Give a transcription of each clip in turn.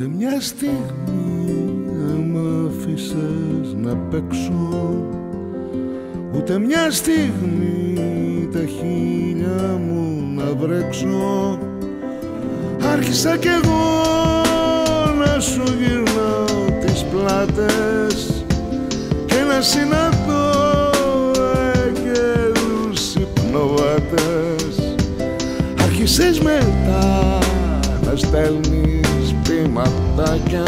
Ούτε μια στιγμή δεν μ' αφήσες να παίξω. Ούτε μια στιγμή τα χίλια μου να βρέξω. Άρχισα κι εγώ να σου γυρνάω τις πλάτες Και να συναντώ αγγέλους υπνοβάτες. Άρχισες μετά να στέλνεις ποιηματάκια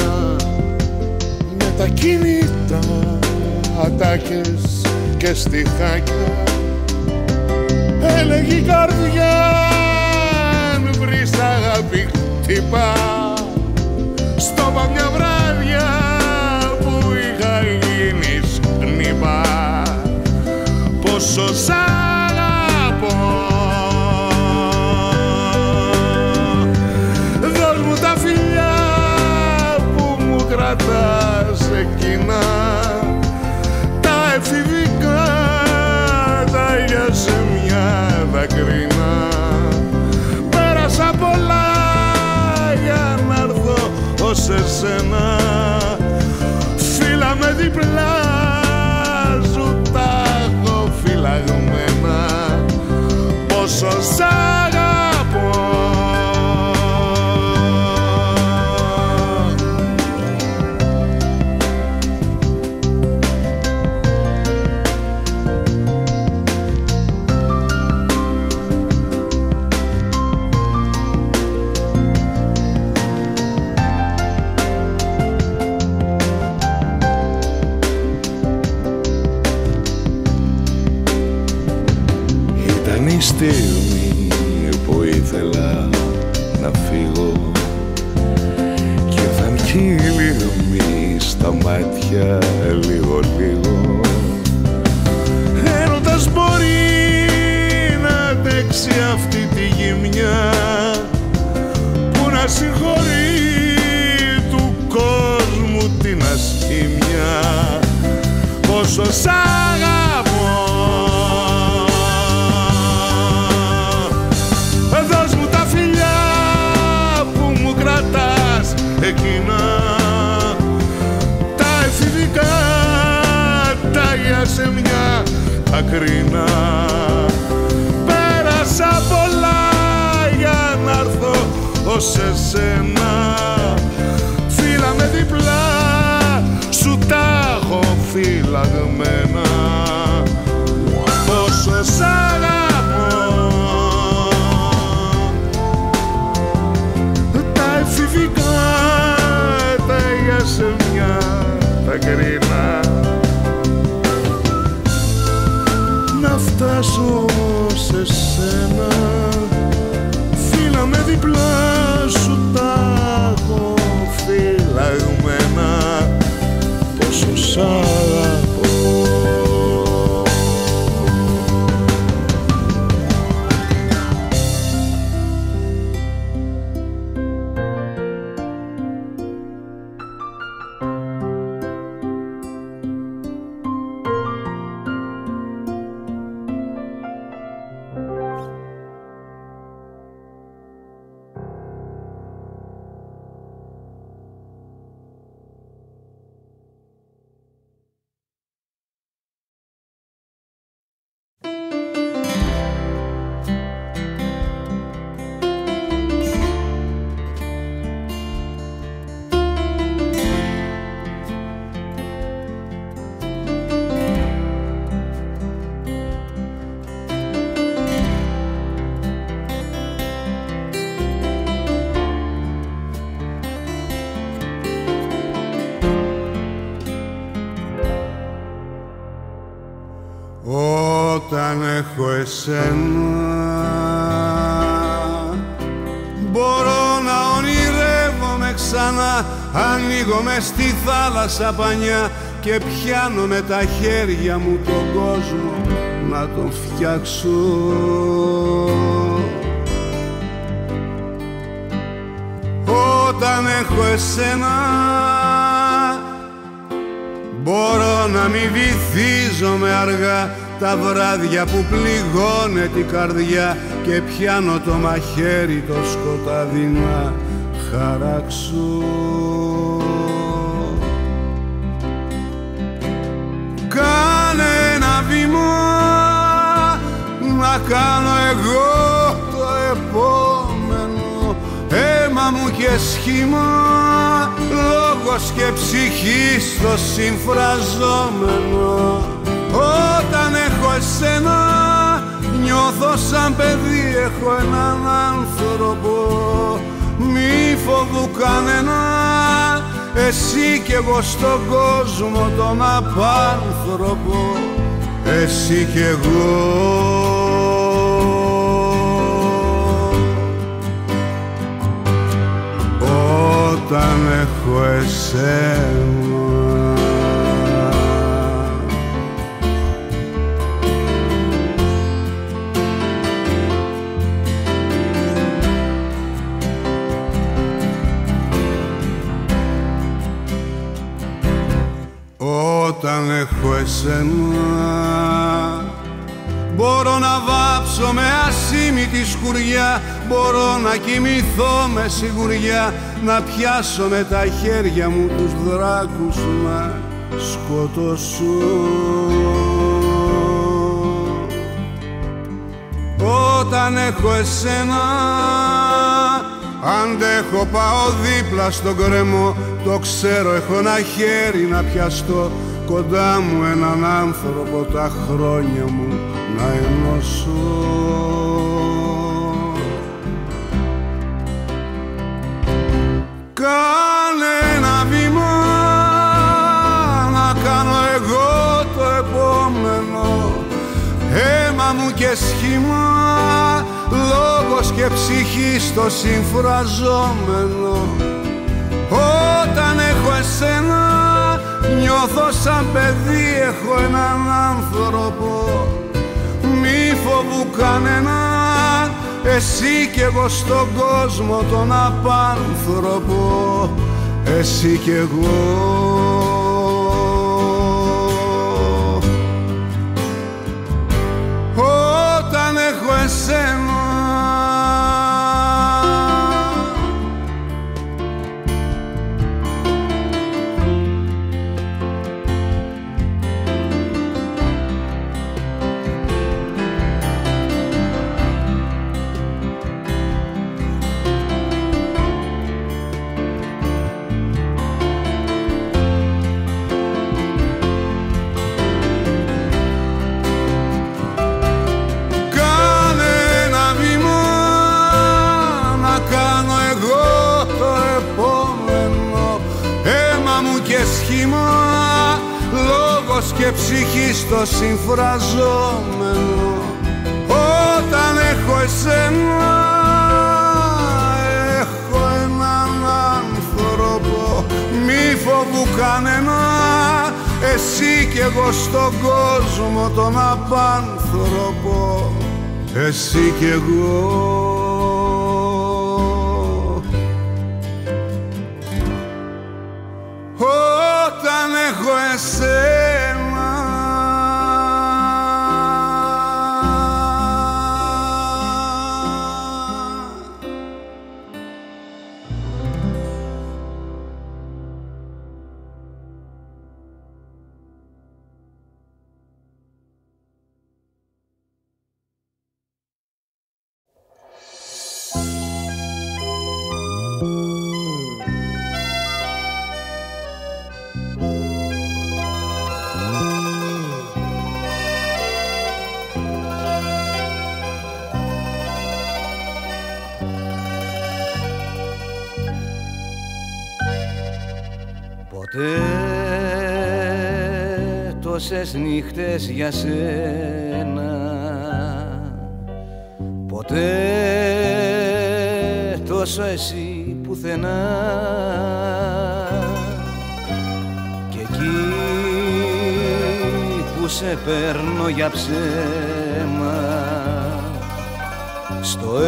Με τα κινητά ατάκες και στιχάκια. Έλεγε η καρδιά αν βρεις αγάπη χτυπά Στο μια βράδια που είχα γίνει σκνήπα Πόσο σ' Φίλα με διπλά σου τα έχω φυλαγμένα Πόσο σ' ακρίνα Πέρασα πολλά για να έρθω ως εσένα. Φίλα με διπλά σου τα έχω φυλαγμένα. Πόσο σ' αγαπώ. Τα εφηβικά τα για σε μια τα κρίνα φτάσω σε σένα. Φίλα με διπλά σου τα έχω φυλαγμένα Πόσο σ' Όταν έχω εσένα. Μπορώ να ονειρεύομαι ξανά Ανοίγω με στη θάλασσα πανιά Και πιάνω με τα χέρια μου τον κόσμο Να τον φτιάξω. Όταν έχω εσένα Μπορώ να μην βυθίζομαι αργά τα βράδια που πληγώνε την καρδιά και πιάνω το μαχαίρι το σκοτάδι να χαράξω. Κάνε ένα βήμα να κάνω εγώ το επόμενο. Αίμα μου και σχήμα λόγος και ψυχή στο συμφραζόμενο όταν έχω εσένα νιώθω σαν παιδί έχω έναν άνθρωπο. Μη φοβού κανένα εσύ κι εγώ στον κόσμο τον απάνθρωπο. Εσύ κι εγώ. Όταν έχω εσένα όταν έχω εσένα. Μπορώ να βάψω με ασήμητη σκουριά Μπορώ να κοιμηθώ με σιγουριά Να πιάσω με τα χέρια μου τους δράκους να σκοτώσω. Όταν έχω εσένα Αντέχω πάω δίπλα στον κρεμό Το ξέρω έχω ένα χέρι να πιαστώ Κοντά μου έναν άνθρωπο τα χρόνια μου να ενώσω. Κάνε ένα βήμα να κάνω εγώ το επόμενο. Αίμα μου και σχήμα λόγος και ψυχή στο συμφραζόμενο. Όταν έχω εσένα νιώθω σαν παιδί έχω έναν άνθρωπο. Μη φοβού κανένα εσύ κι εγώ στον κόσμο τον απάνθρωπο. Εσύ κι εγώ. Όταν έχω εσένα και ψυχή στο συμφραζόμενο. Όταν έχω εσένα έχω έναν άνθρωπο. Μη φοβού κανένα εσύ κι εγώ στον κόσμο τον απάνθρωπο. Εσύ κι εγώ τόσες νύχτες για σένα. Ποτέ τόσο εσύ πουθενά. Και εκεί που σε παίρνω για ψέμα. Στο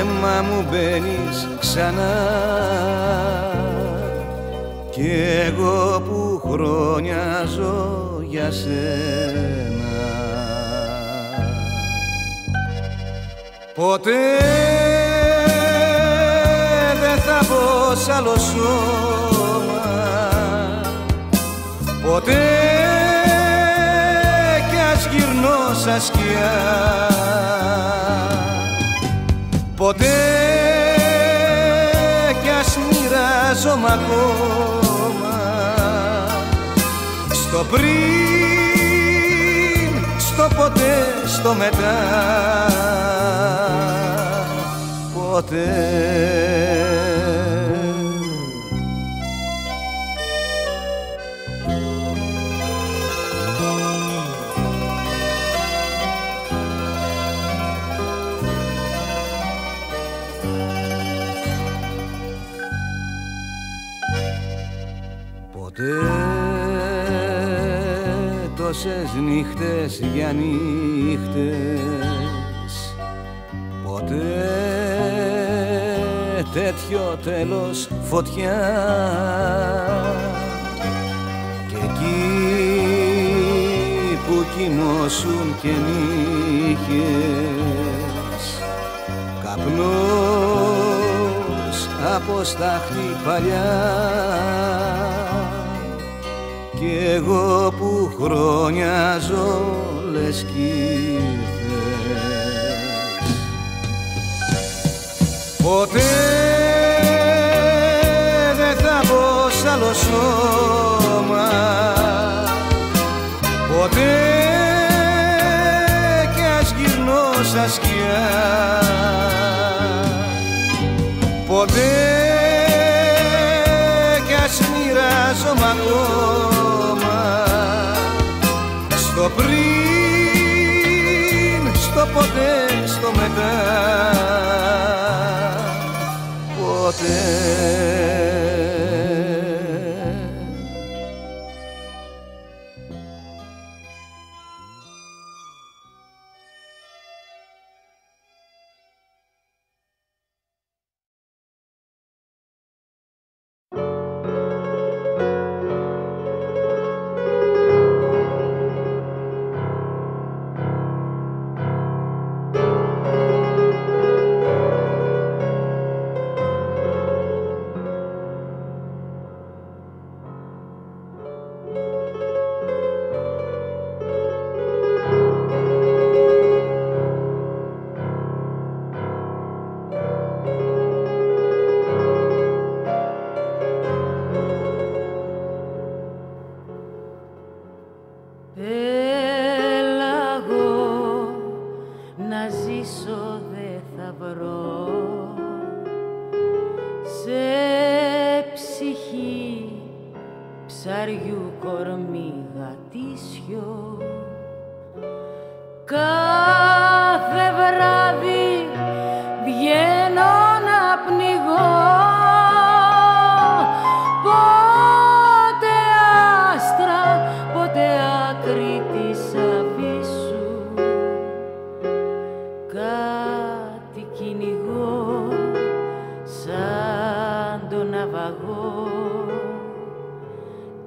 αίμα μου μπαίνεις ξανά. Κι εγώ που χρόνια ζω για σένα. Ποτέ πως άλλο σώμα. Ποτέ κι ας γυρνώ σαν σκιά Ποτέ κι ας μοιράζομαι ακόμα Στο πριν, στο ποτέ, στο μετά. Ποτέ νύχτες για νύχτες. Ποτέ τέτοιο τέλος φωτιά. Και εκεί που κοιμώσουν και νύχες Καπνός από στάχτη παλιά. κι εγώ που χρόνια ζω λες κι Ποτέ δεν θα μπω σ' άλλο σώμα. Ποτέ κι ας γυρνώ σαν σκιά. Ποτέ κι ας μοιράζομαι ακόμα é.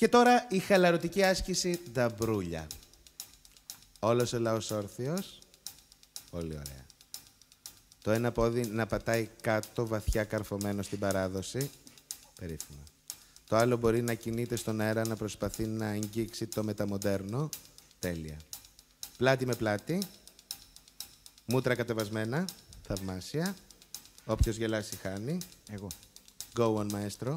Και τώρα η χαλαρωτική άσκηση νταμπρούλια. Όλος ο λαός όρθιος. Πολύ ωραία. Το ένα πόδι να πατάει κάτω, βαθιά καρφωμένο στην παράδοση. Περίφημα. Το άλλο μπορεί να κινείται στον αέρα να προσπαθεί να αγγίξει το μεταμοντέρνο. Τέλεια. Πλάτη με πλάτη. Μούτρα κατεβασμένα. Θαυμάσια. Όποιος γελάσει χάνει. Εγώ. Go on, maestro.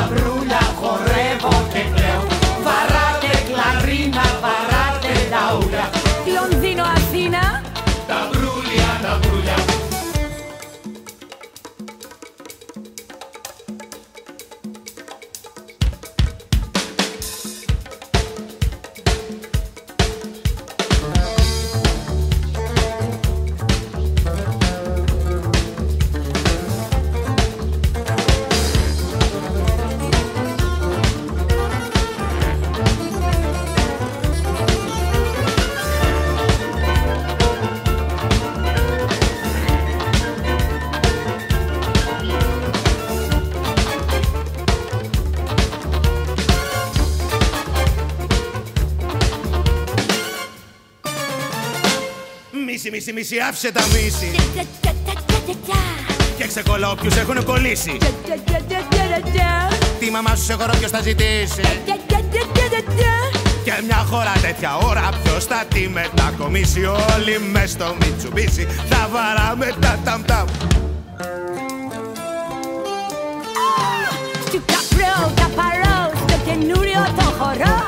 cabrón. Μισή άφησε τα μίση Και ξεκολλάω όποιους έχουν κολλήσει Τι μαμά σου σε χωρώ ποιος θα ζητήσει και μια χώρα τέτοια ώρα ποιος θα τη μετακομίσει Όλοι μες στο Μιτσουμπίσι θα βαράμε τα ταμ ταμ Του καπρό, καπαρό, στο καινούριο το χορό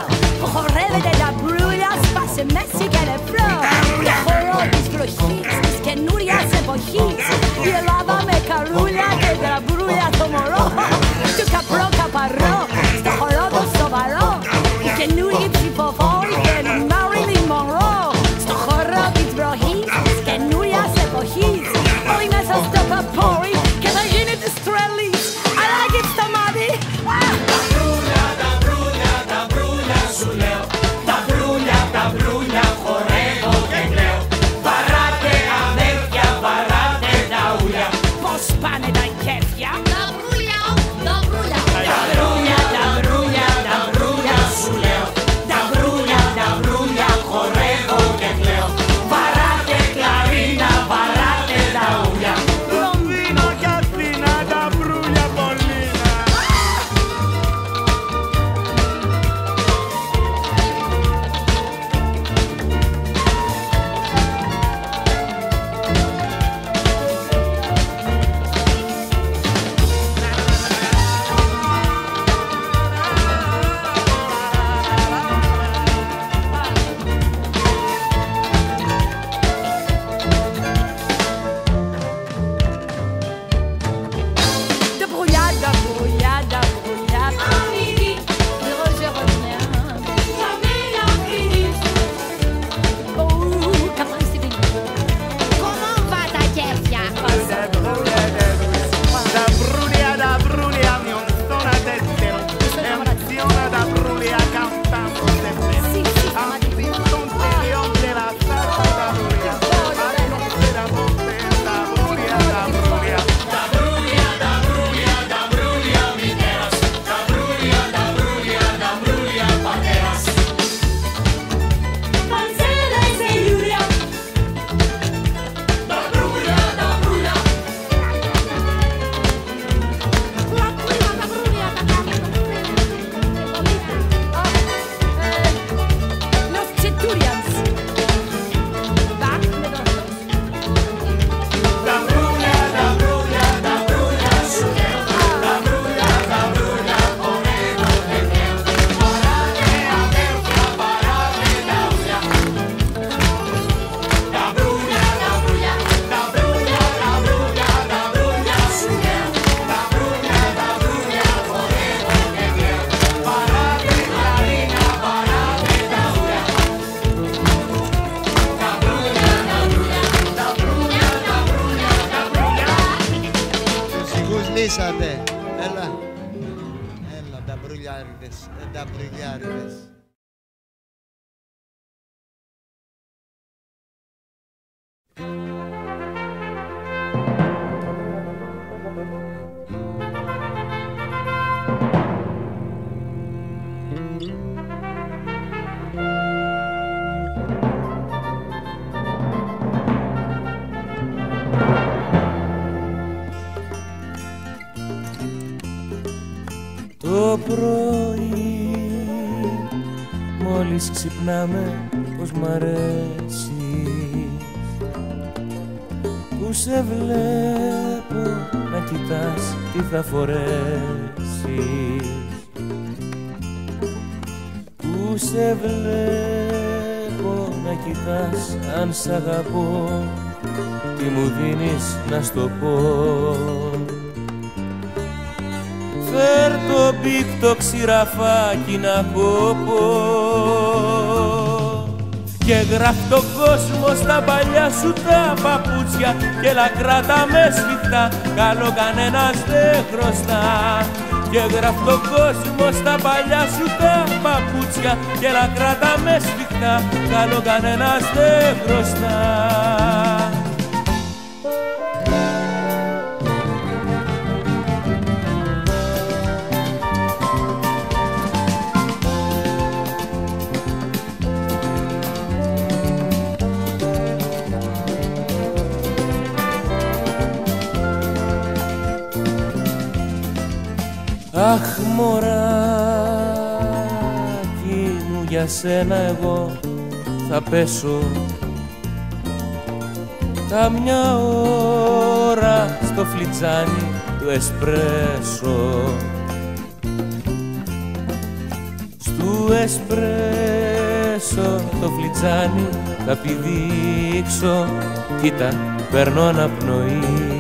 μόλις ξυπνάμε πως μ' αρέσεις. Που σε βλέπω να κοιτάς τι θα φορέσεις. Που σε βλέπω να κοιτάς αν σ' αγαπώ Τι μου δίνεις να στο πω. Φέρ το πίκτο ξηραφάκι να κόπο και γράφ το κόσμο στα παλιά σου τα παπούτσια και λακράτα με σφιχτά, καλό κανένας δεν χρωστά. Και γράφ το κόσμο στα παλιά σου τα παπούτσια και λακράτα με σφιχτά, καλό κανένας δεν χρωστά μωράκι μου για σένα εγώ θα πέσω. Τα μια ώρα στο φλιτζάνι του εσπρέσο. Στου εσπρέσο το φλιτζάνι θα πηδήξω. Κοίτα, παίρνω αναπνοή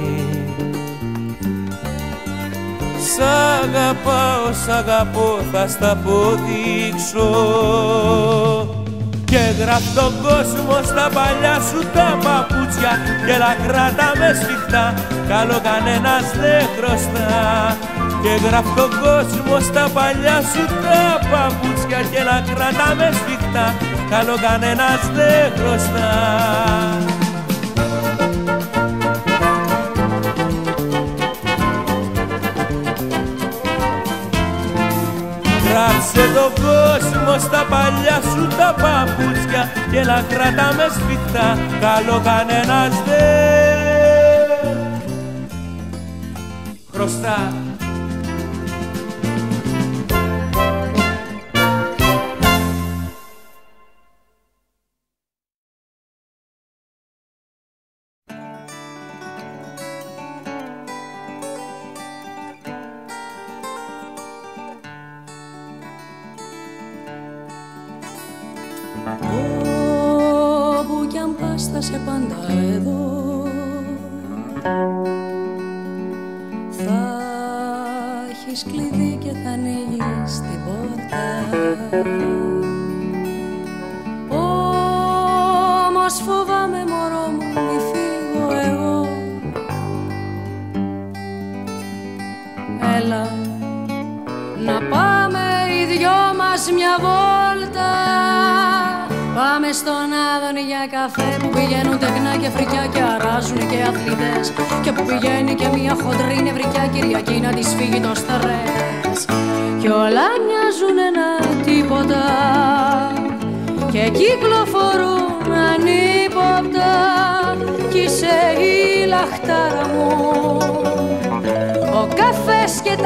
Σ' αγαπάω, σ' αγαπώ, θα στα αποδείξω. Και γράφ τον κόσμο στα παλιά σου τα παπούτσια Και λακράτα μες σφιχτά, καλό κανένας δεν χρωστά. Και γράφ τον κόσμο στα παλιά σου τα παπούτσια Και λακράτα μες σφιχτά, καλό κανένας δεν χρωστά Γράψε τον κόσμο στα παλιά σου τα παπούτσια και λακράτα με σφιχτά, καλό κανένας δεν χρωστά.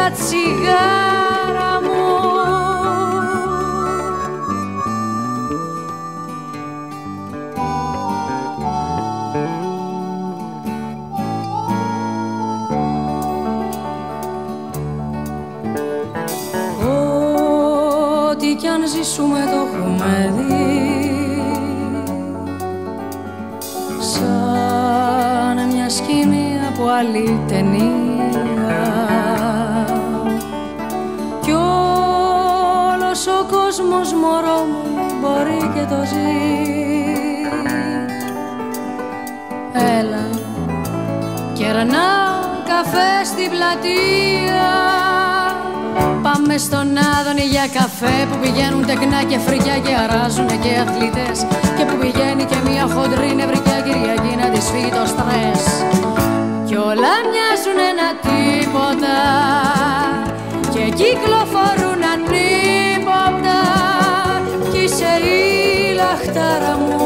Τα τσιγάρα μου. Ό,τι κι αν ζήσουμε το έχουμε δει Σαν μια σκηνή από άλλη ταινία κόσμος μωρό μου μπορεί και το ζει. Έλα, κερνά καφέ στην πλατεία. Πάμε στον Άδωνη για καφέ που πηγαίνουν τεκνά και φρικιά και αράζουν και αθλητές. Και που πηγαίνει και μια χοντρή νευρικιά Κυριακή να της φύγει το στρες. Κι όλα μοιάζουν ένα τίποτα. Και κυκλοφορούν ανίποτα κι είσαι η λαχτάρα μου.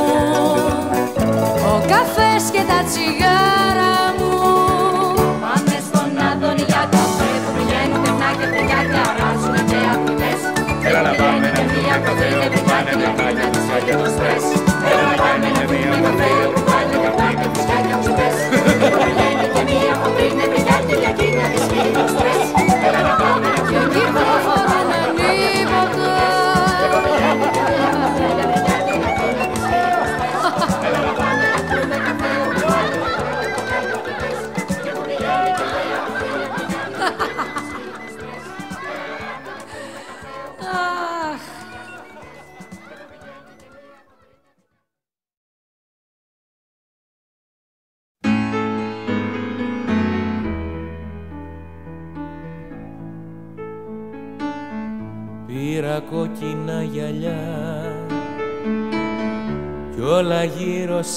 Ο καφές και τα τσιγάρα μου. Πάμε στον Άδωνη για καφέ που πηγαίνουν τεχνά και παιδιά και αράζουν και αθλητές Έλα να πάμε να μία καφέ που πάνε με χάλια τους και το στρες Έλα να πάμε να μία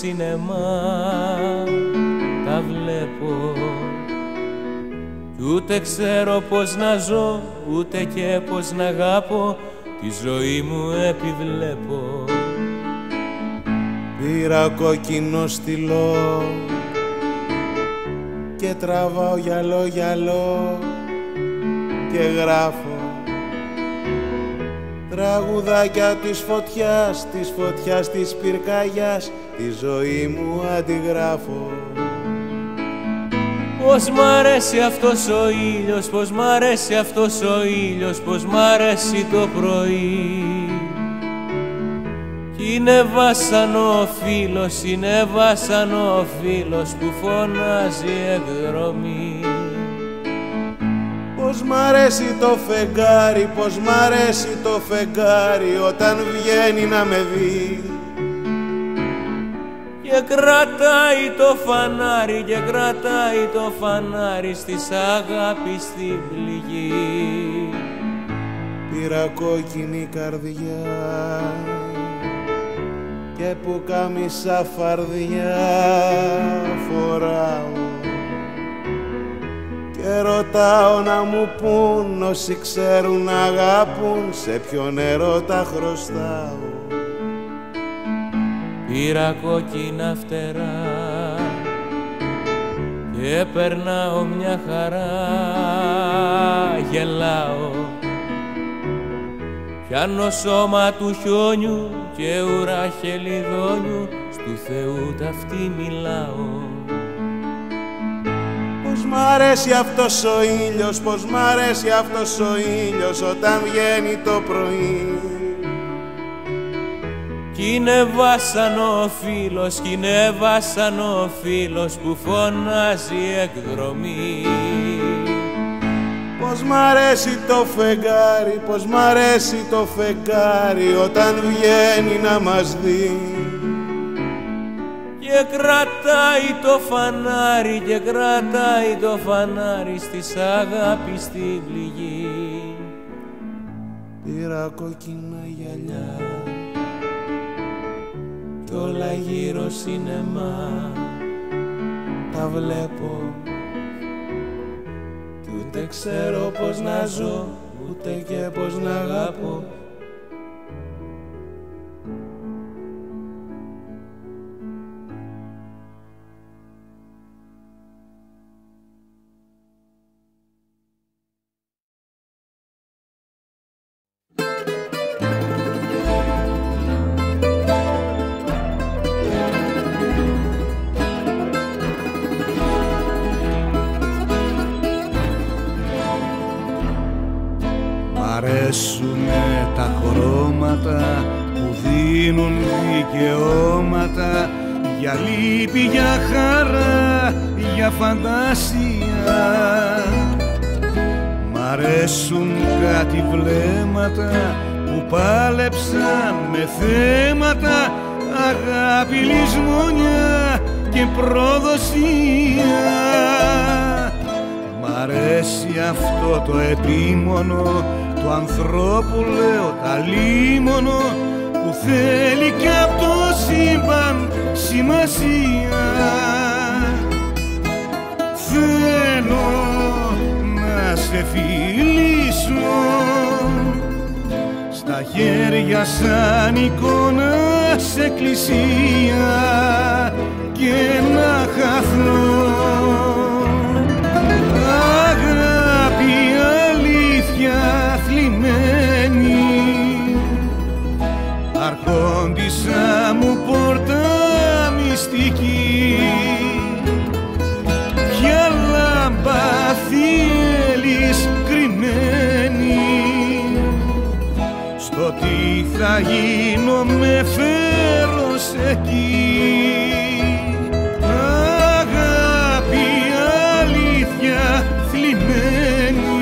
σινεμά. Τα βλέπω κι ούτε ξέρω πως να ζω ούτε και πως να αγάπω τη ζωή μου επιβλέπω. Πήρα κόκκινο στυλό και τραβάω γυαλό γυαλό και γράφω τραγουδάκια της φωτιάς, της φωτιάς της πυρκαγιάς τη ζωή μου αντιγράφω Πως μ' αρέσει αυτός ο ήλιος, πως μ' αρέσει αυτός ο ήλιος, πως μ' αρέσει το πρωί. Κι είναι βάσανο ο φίλος, είναι βάσανο ο φίλος που φωνάζει εκδρομή. Πως μ' αρέσει το φεγγάρι, πως μ' αρέσει το φεγγάρι όταν βγαίνει να με δει Και κρατάει το φανάρι και κρατάει το φανάρι στις αγάπη στην πληγή. Πήρα κόκκινη καρδιά και που κάμισα φαρδιά φοράω και ρωτάω να μου πούν όσοι ξέρουν να αγάπουν σε ποιο νερό τα χρωστάω. Πήρα κόκκινα φτερά και περνάω μια χαρά. Γελάω Πιάνω σώμα του χιόνιου και ουρά χελιδόνιου. Στου Θεού ταυτή μιλάω. Πως μ' αρέσει αυτός ο ήλιος, πως μ' αρέσει αυτός ο ήλιος όταν βγαίνει το πρωί. Κι είναι βάσανο ο φίλος, κι είναι βάσανο ο φίλος που φωνάζει εκδρομή. Πως μ' αρέσει το φεγγάρι, πως μ' αρέσει το φεγγάρι όταν βγαίνει να μας δει Και κρατάει το φανάρι και κρατάει το φανάρι στη αγάπης στην πληγή Πήρα κόκκινα γυαλιά κι όλα γύρω σινεμά. Τα βλέπω κι ούτε ξέρω πως να ζω ούτε και πως να αγαπώ λύπη, για χαρά, για φαντασία. Μ' αρέσουν κάτι βλέμματα που πάλεψαν με θέματα αγάπης, λησμονιά και προδοσία. Αρέσει αυτό το επίμονο του ανθρώπου λέω τα λίμωνο που θέλει κι απ' το σύμπαν σημασία. Θέλω να σε φιλήσω. Στα χέρια σαν εικόνα σε εκκλησία και να χαθώ θα γίνω με φέρος εκεί. Αγάπη αλήθεια θλιμμένη.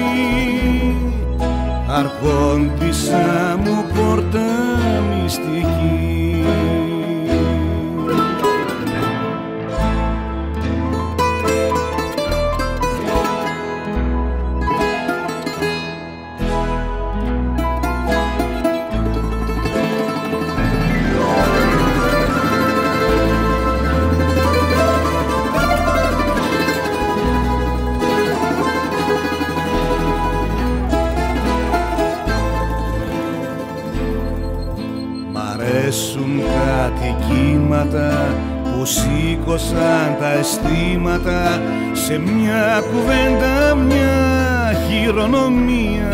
Αρχόντισσα μου πόρτα μυστική κύματα που σήκωσαν τα αισθήματα σε μια κουβέντα μια χειρονομία.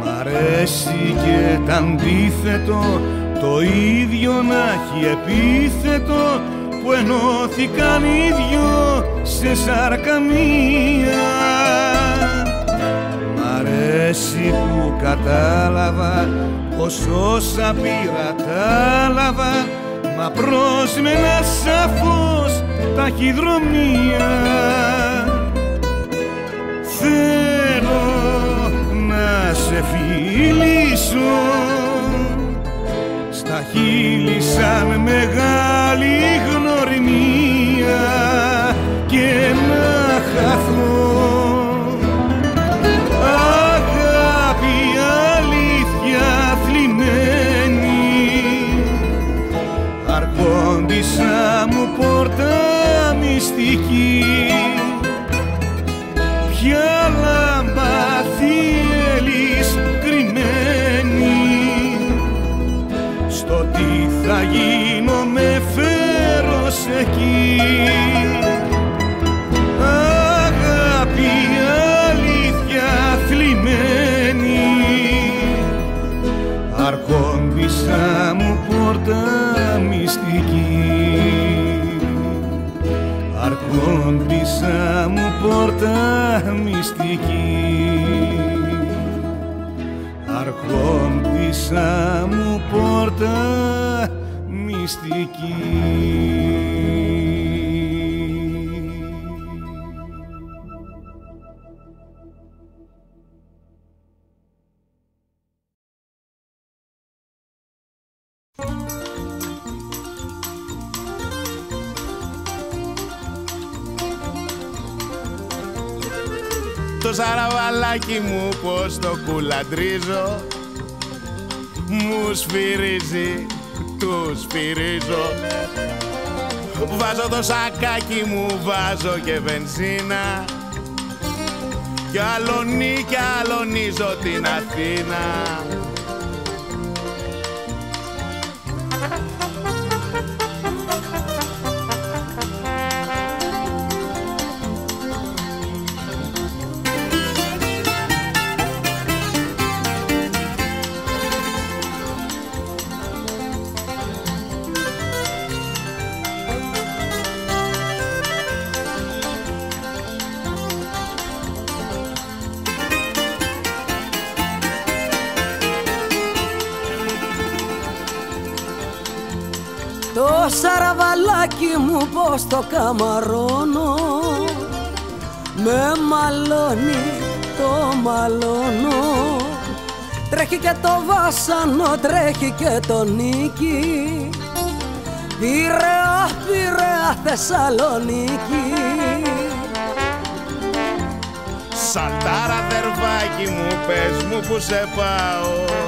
Μ' αρέσει και τ' αντίθετο το ίδιο να έχει επίθετο που ενώθηκαν οι δυο σε σάρκα μία Μ' αρέσει που κατάλαβα πως όσα πήρα τα έλαβα μα πρόσμενα σαφώς ταχυδρομεία Θέλω να σε φιλήσω στα χείλη σαν μεγάλη γνωριμία και να χαθώ αρχόντισσα μου πόρτα μυστική. Αρχόντισσα μου πόρτα μυστική σφυρίζω Βάζω το σακάκι μου, βάζω και βενζίνα. Κι αλωνί κι αλωνίζω την Αθήνα πως το καμαρώνω. Με μαλώνει το μαλώνω. Τρέχει και το βάσανο, τρέχει και το νίκη. Πειραιά, Πειραιά, Θεσσαλονίκη. Σαλτάρα αδερφάκι μου, πες μου που σε πάω.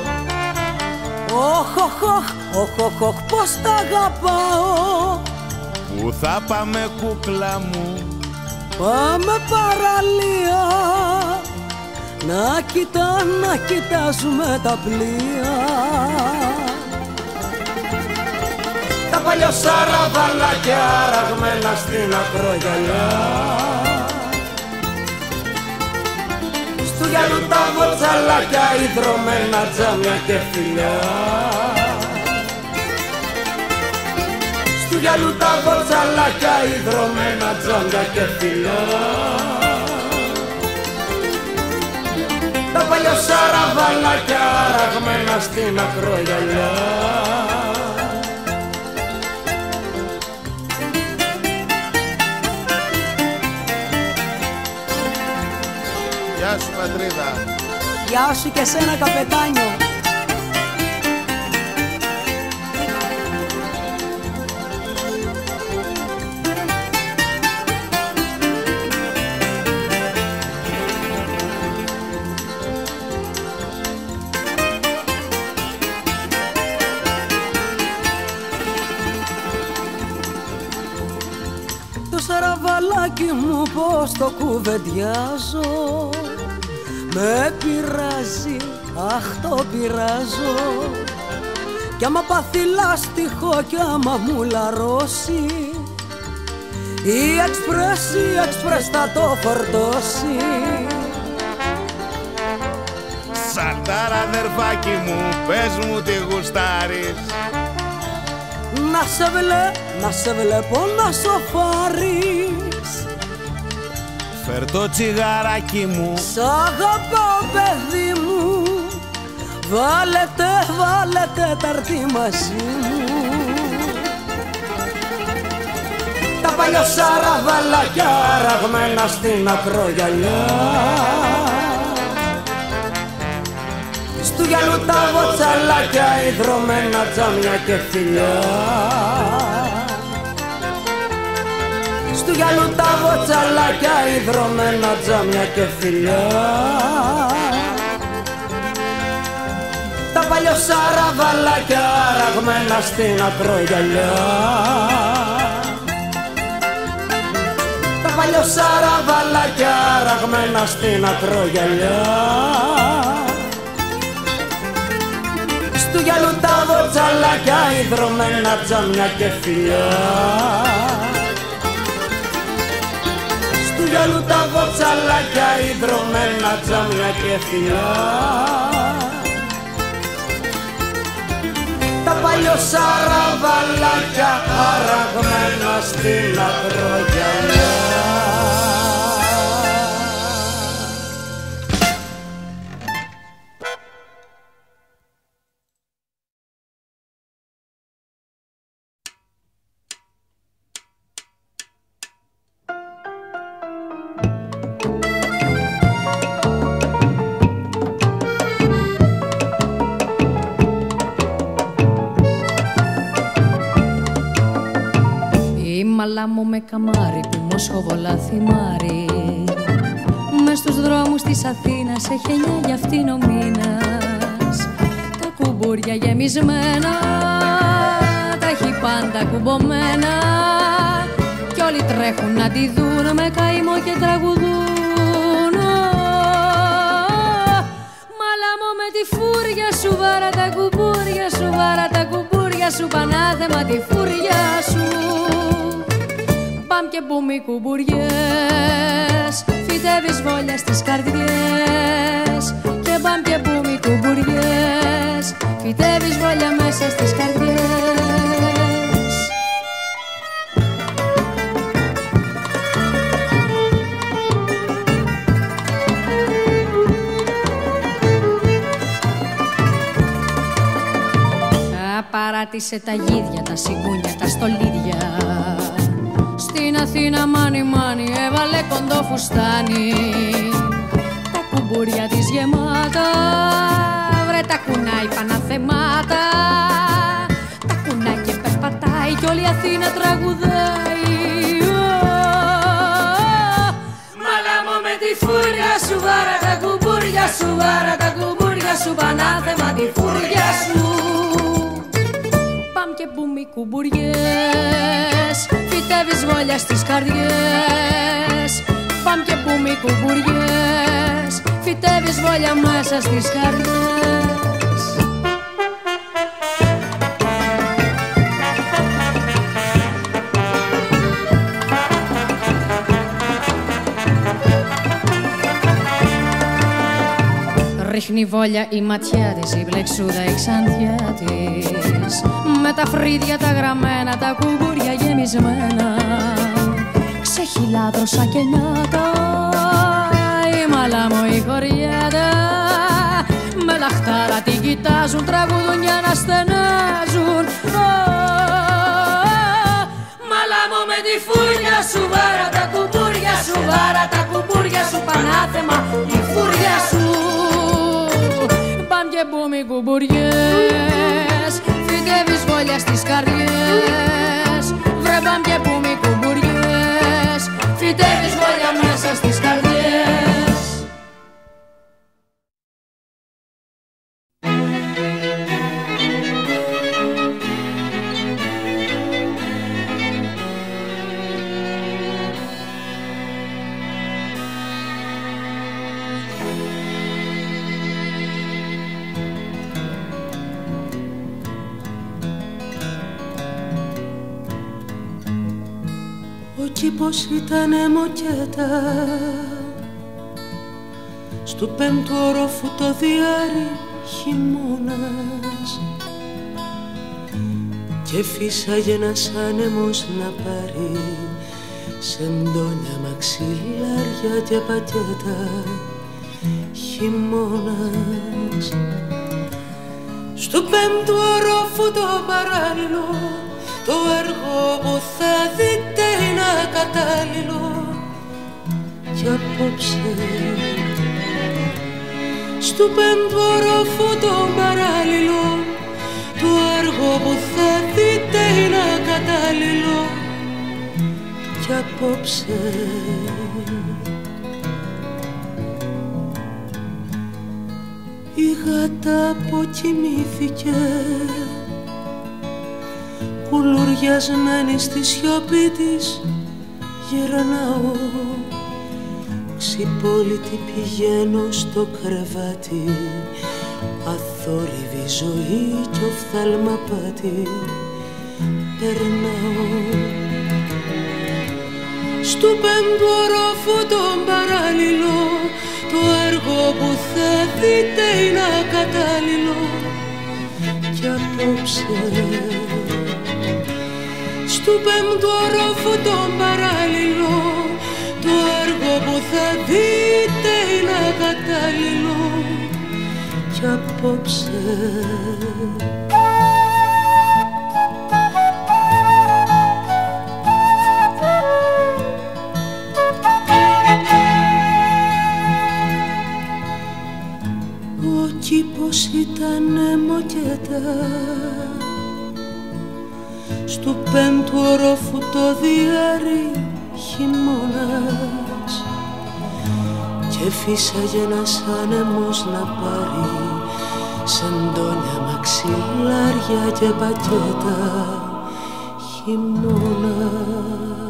Οχ, οχ, οχ, οχ, οχ, οχ, πώς τα αγαπάω Πού θα πάμε κούκλα μου. Πάμε παραλία. Να κοιτά, να κοιτάζουμε τα πλοία. Τα παλιοσαραβαλάκια αραγμένα στην ακρογιαλιά Στου γυαλού τα βοτσαλάκια ιδρωμένα τζάμια και φιλιά γυαλού τα βοτσαλάκια ιδρωμένα τζάμια και φιλιά. Τα παλιοσαραβαλάκια αραγμένα στην ακρογιαλιά. Γεια σου πατρίδα. Γεια σου και σένα καπετάνιο πως το κουβεντιάζω Με πειράζει, αχ το πειράζω. Κι άμα πάθει λάστιχο κι άμα μου λαρώσει Η εξπρές, η εξπρές θα το φορτώσει. Σαλτάρα αδερφάκι μου, πες μου τι γουστάρεις. Να σε βλέ, να σε βλέπω να σοφάρεις Φέρ το τσιγαράκι μου. Σ' αγαπάω παιδί μου. Βάλετε, βάλετε ταρτί μαζί μου. Τα παλιοσαραβαλάκια αραγμένα στην ακρογιαλιά. Στου γυαλού τα βοτσαλάκια ιδρωμένα τζάμια και φιλιά γυαλού τα βοτσαλάκια ιδρωμένα τζάμια και φιλιά. Τα παλιοσαραβαλάκια αραγμένα στην ακρογιαλιά. Τα παλιοσαραβαλάκια αραγμένα στην ακρογιαλιά. Στου γυαλού τα βοτσαλάκια ιδρωμένα τζάμια και φιλιά Στου γυαλού τα βοτσαλάκια ιδρωμένα τζάμια και φιλιά. Τα παλιοσαραβαλάκια αραγμένα στην ακρογιαλιά Η μαλά μου με καμάρι που μοσχοβολά θυμάρι Μες στους δρόμους της Αθήνας έχει εννιά για αυτήν ο μήνας. Τα κουμπούρια γεμισμένα Τα έχει πάντα κουμπωμένα. Κι όλοι τρέχουν να τη δουν με καημό και τραγουδούν. Μαλά μου με τη φούρια σου βάρα τα κουμπούρια σου βάρα τα κουμπούρια σου πανάθεμα τη φούρια σου Παμ και μπούμ οι κουμπουριές. Φυτεύεις βόλια στις καρδιές. Και μπαμ και μπούμ οι κουμπουριές. Φυτεύεις βόλια μέσα στις καρδιές. Τα παράτησε τα γίδια, τα σιγούνια, τα στολίδια Στην Αθήνα μάνι μάνι έβαλε κοντό φουστάνι. Τα κουμπούρια της γεμάτα Βρε τα κουνάει παναθεμάτα Τα κουνάει και περπατάει κι όλη η Αθήνα τραγουδάει. Μαλά μου με τη φούρια σου βάρα τα κουμπούρια σου βάρα τα κουμπούρια σου πανάθεμα τη φούρια σου. Παμ και πούμε οι κουμπουριές φυτεύεις βόλια στις καρδιές. Παμ και πούμε οι κουμπουριές. Φυτεύεις βόλια μέσα στις καρδιές Ρίχνει βόλια η ματιά της, η μπλεξούδα η ξανθιά της. Με τα φρύδια τα γραμμένα, τα κουμπούρια γεμισμένα. Ξεχυλάδρωσα και νιάτα, η μαλά μου η χωριέτα Με λαχτάρα την κοιτάζουν, τραγουδούν για να στενάζουν. Μαλά μου με τη φούρια σου βάρα τα κουμπούρια σου βάρα τα κουμπούρια σου πανάθεμα η φούρια σου. Παμ και μπούμε οι κουμπουριές Φυτεύεις βόλια στις καρδιές. Βρε παμ και μπούμε οι κουμπουριές Φυτεύεις βόλια μέσα στις κήπος ήταν μοκέτα. Στου πέμπτου ορόφου το διάρρη χειμώνας. Και φύσαγε ένας άνεμος να πάρει Σεντόνια μαξιλάρια και πακέτα χειμώνας. Στου πέμπτου ορόφου το παράλληλο το έργο που θα δείτε είναι ακατάλληλο κι απόψε. Στου πέμπτου ορόφου το παράλληλο το έργο που θα δείτε είναι ακατάλληλο κι απόψε. Η γάτα αποκοιμήθηκε κουλουριασμένη στη σιωπή της. Γυρνάω ξυπόλυτη πηγαίνω στο κρεβάτι. Αθόρυβη ζωή κι οφθαλμαπάτη περνάω στου πέμπτου ορόφου τον παράλληλο. Το έργο που θα δείτε είναι ακατάλληλο κι απόψε στου πέμπτου ορόφου τον παράλληλο το έργο που θα δείτε είναι ακατάλληλο κι απόψε. Ο κήπος ήταν μοκέτα Στου πέμπτου ορόφου το διάρρη χειμώνας. Και φύσαγε ένας άνεμος να πάρει Σεντόνια μαξιλάρια και πακέτα χειμώνας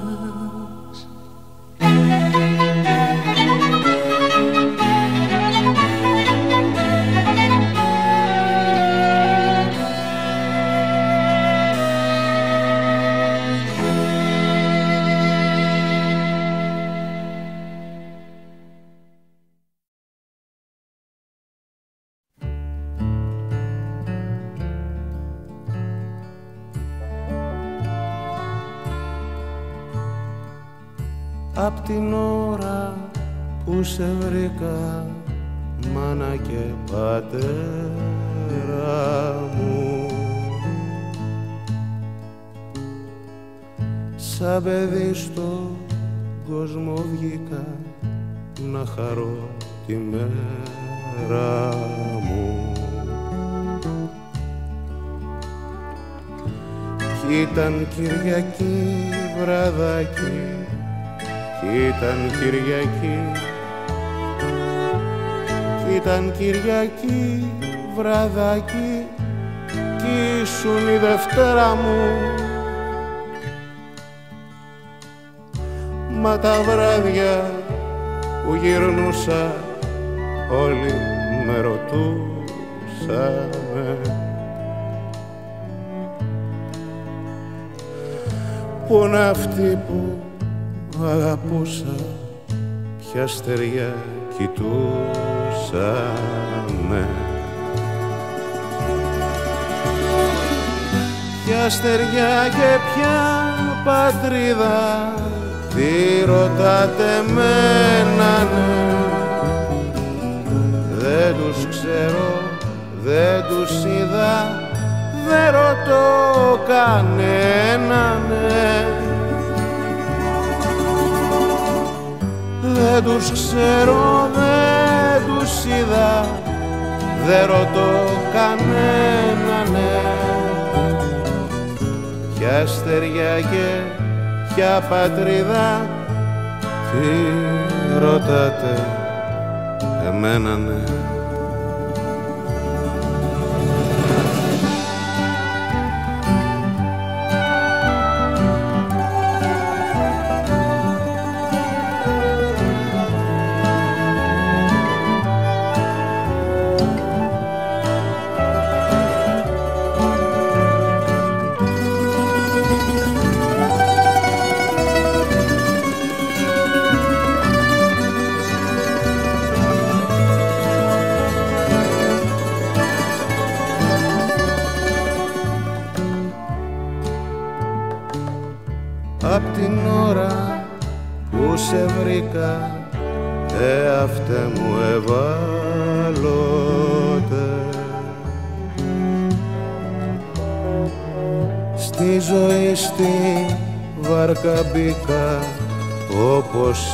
σε βρήκα μάνα και πατέρα μου. Σαν παιδί στο κόσμο βγήκα να χαρώ τη μέρα μου. Κι ήταν Κυριακή βραδάκι κι ήταν Κυριακή Ήταν Κυριακή, βραδάκι κι ήσουν η Δευτέρα μου. Μα τα βράδια που γυρνούσα όλοι με ρωτούσανε Πού είναι αυτή που αγαπούσα ποια στεριά κοιτούσανε Ποια στεριά και ποια πατρίδα τι ρωτάτε μένα ναι Δεν τους ξέρω, δεν τους είδα δεν ρωτώ κανένα ναι Δεν τους ξέρω, δεν τους είδα. Δεν ρωτώ κανένα ναι. Ποια στεριά και ποια πατρίδα Τι ρωτάτε εμένα ναι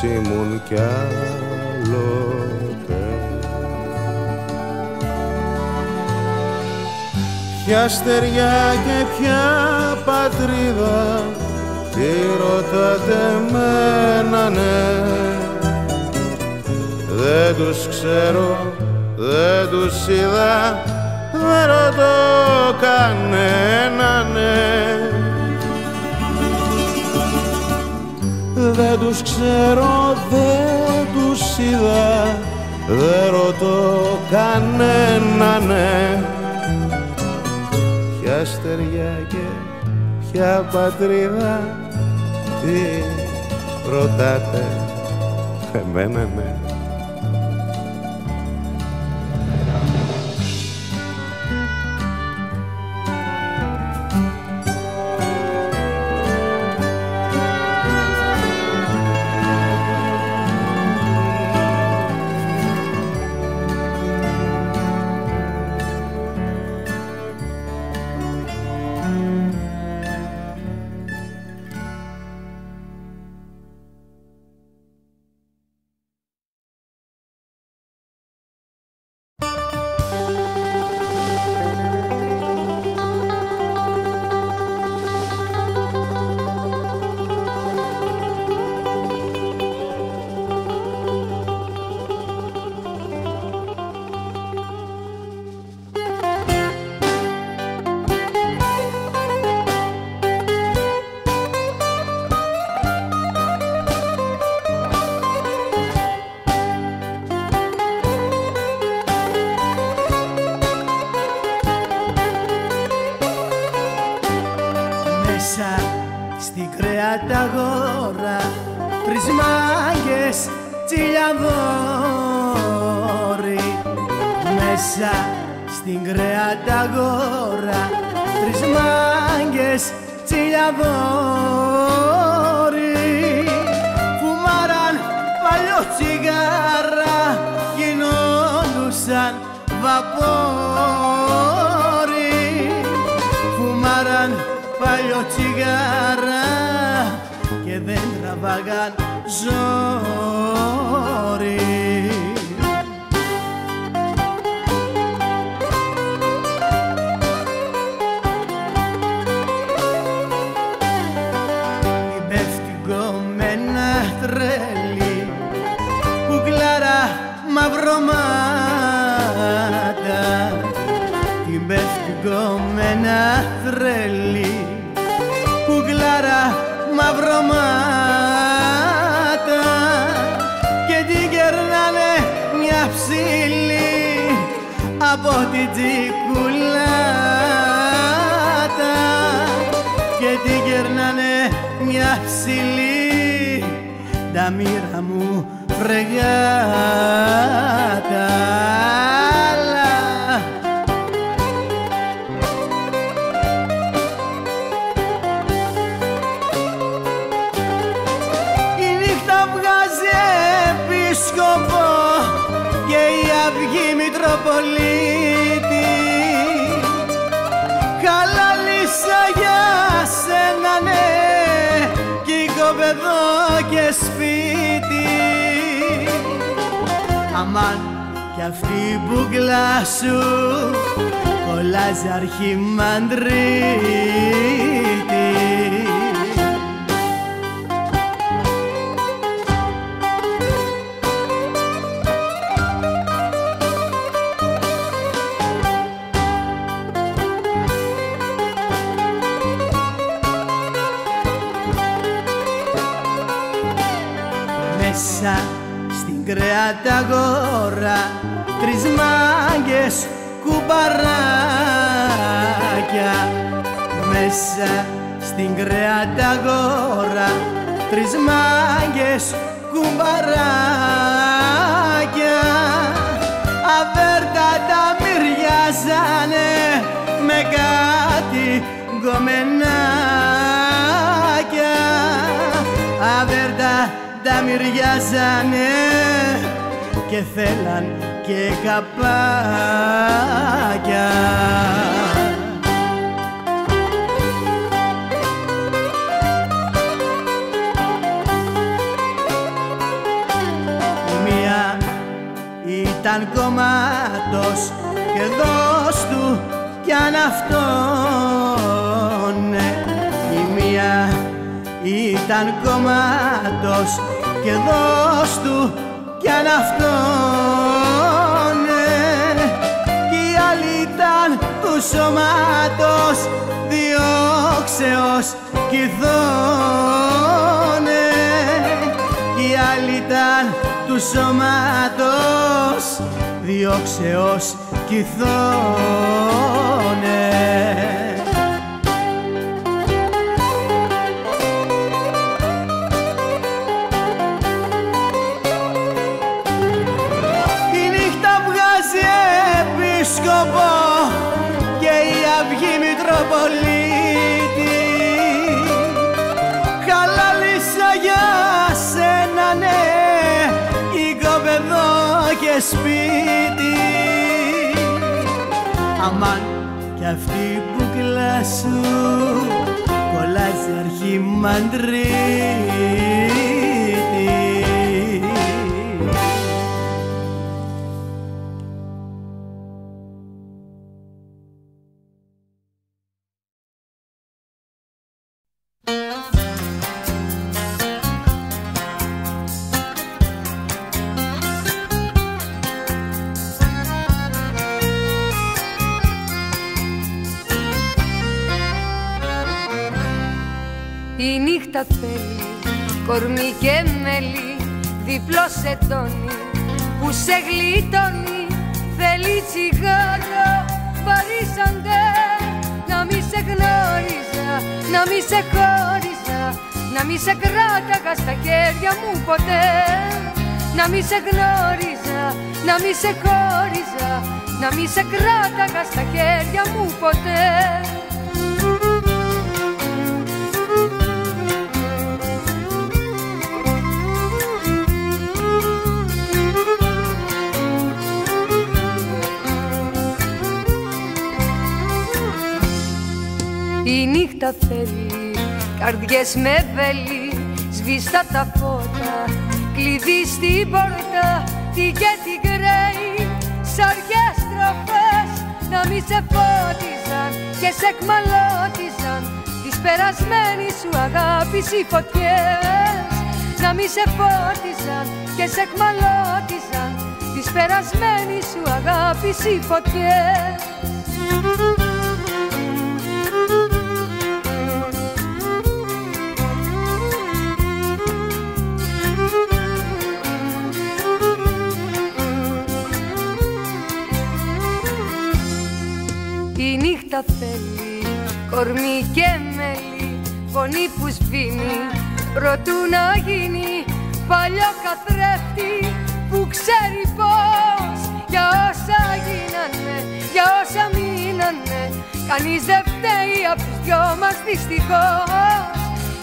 ήμουν κι άλλοτε Ποια στεριά και ποια πατρίδα τι ρωτάτε μένα ναι Δεν τους ξέρω, δεν τους είδα Δεν ρωτώ κανένα ναι Δεν τους ξέρω, δεν τους είδα. Δεν ρωτώ κανένα ναι. Ποια στεριά και ποια πατρίδα τι ρωτάτε. Εμένα ναι και δώσ' του κι αν αυτόν ναι. Κι η άλλη ήταν του σωμάτος διώξεως κυθώνε Κι η άλλη ήταν του σωμάτος διώξεως κυθώνε Η σου. Κολλάζει αρχιμαντρίτη σε γλιτώνει θέλει τσιγάρο παρήσαντε να μη σε γνώριζα, να μη σε χώριζα να μη σε κράταγα στα χέρια μου ποτέ. Να μη σε γνώριζα, να μη σε χώριζα να μη σε κράταγα στα χέρια μου ποτέ Η νύχτα θέλει. Καρδιές με βέλη Σβήστα τα φώτα, κλειδί στην πόρτα Τι και τι γκρέει, σαριές στροφές Να μη σε φώτιζαν και σε εκμαλώτιζαν. Τις περασμένης σου αγάπης οι φωτιές Να μη σε φώτιζαν και σε εκμαλώτιζαν. Τις Της περασμένης σου αγάπης οι φωτιές Η νύχτα θέλει. Κορμί και μέλι Φωνή που σβήνει. Προτού να γίνει Παλιό καθρέφτη που ξέρει πως Για όσα γίνανε, για όσα μείνανε Κανείς δεν φταίει απ' τους δυο μας δυστυχώς.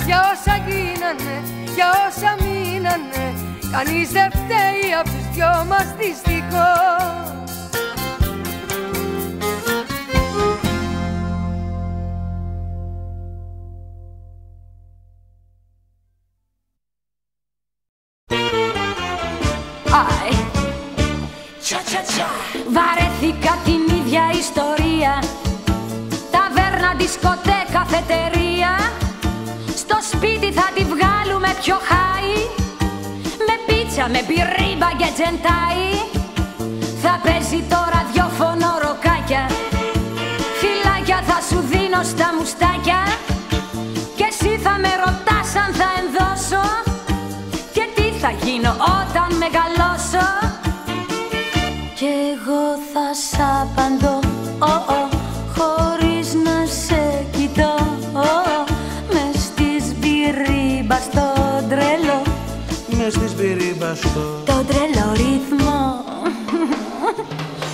Για όσα γίνανε, για όσα μείνανε Κανείς δεν φταίει απ' τους δυο μας δυστυχώς πιο χάι Με πίτσα, με πυρίμπα και τζεντάι Θα παίζει το ραδιόφωνο ροκάκια. Φυλάκια θα σου δίνω στα μουστάκια. Και εσύ θα με ρωτάς αν θα ενδώσω. Και τι θα γίνω όταν μεγαλώσω. Κι εγώ θα σ' απαντώ. Ο, ο, Μες στης μπυρίμπας το τρελό ρυθμό.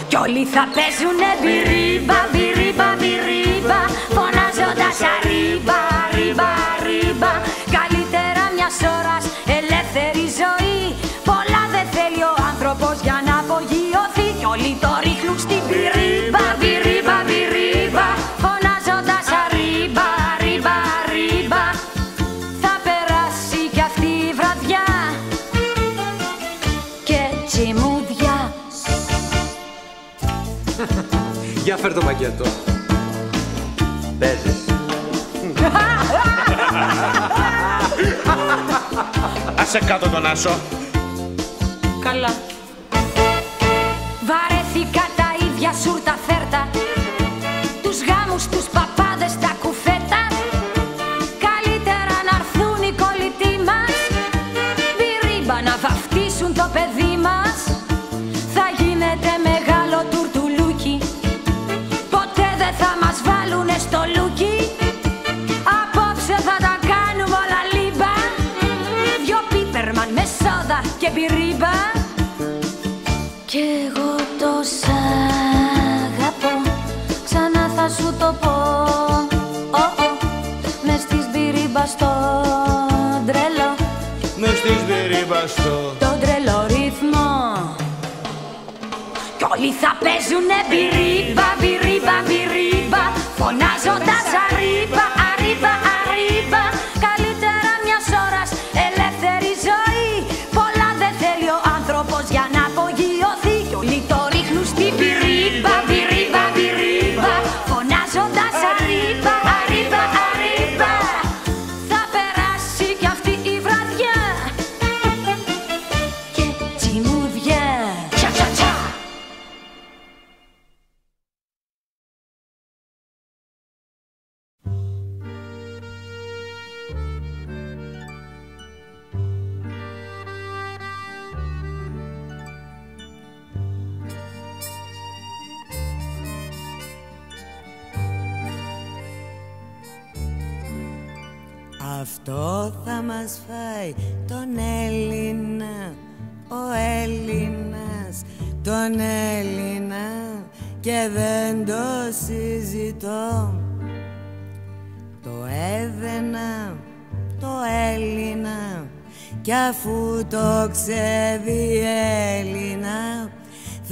Κι όλοι θα παίζουνε μπυρίμπα, μπυρίμπα, μπυρίμπα Φωνάζοντας arriba, ρίμπα, ρίμπα φέρ το πακέτο. Παίζεις Άσε κάτω τον Άσο Καλά. Βαρέθηκα τα ίδια σούρτα φέρτα Τους γάμους, τους στη σπυρίμπα στο Το τρελό ρυθμό. Κι όλοι θα παίζουνε μπυρίμπα, μπυρίμπα, μπυρίμπα Φωνάζοντας αρίμπα, αρίμπα, αρίμπα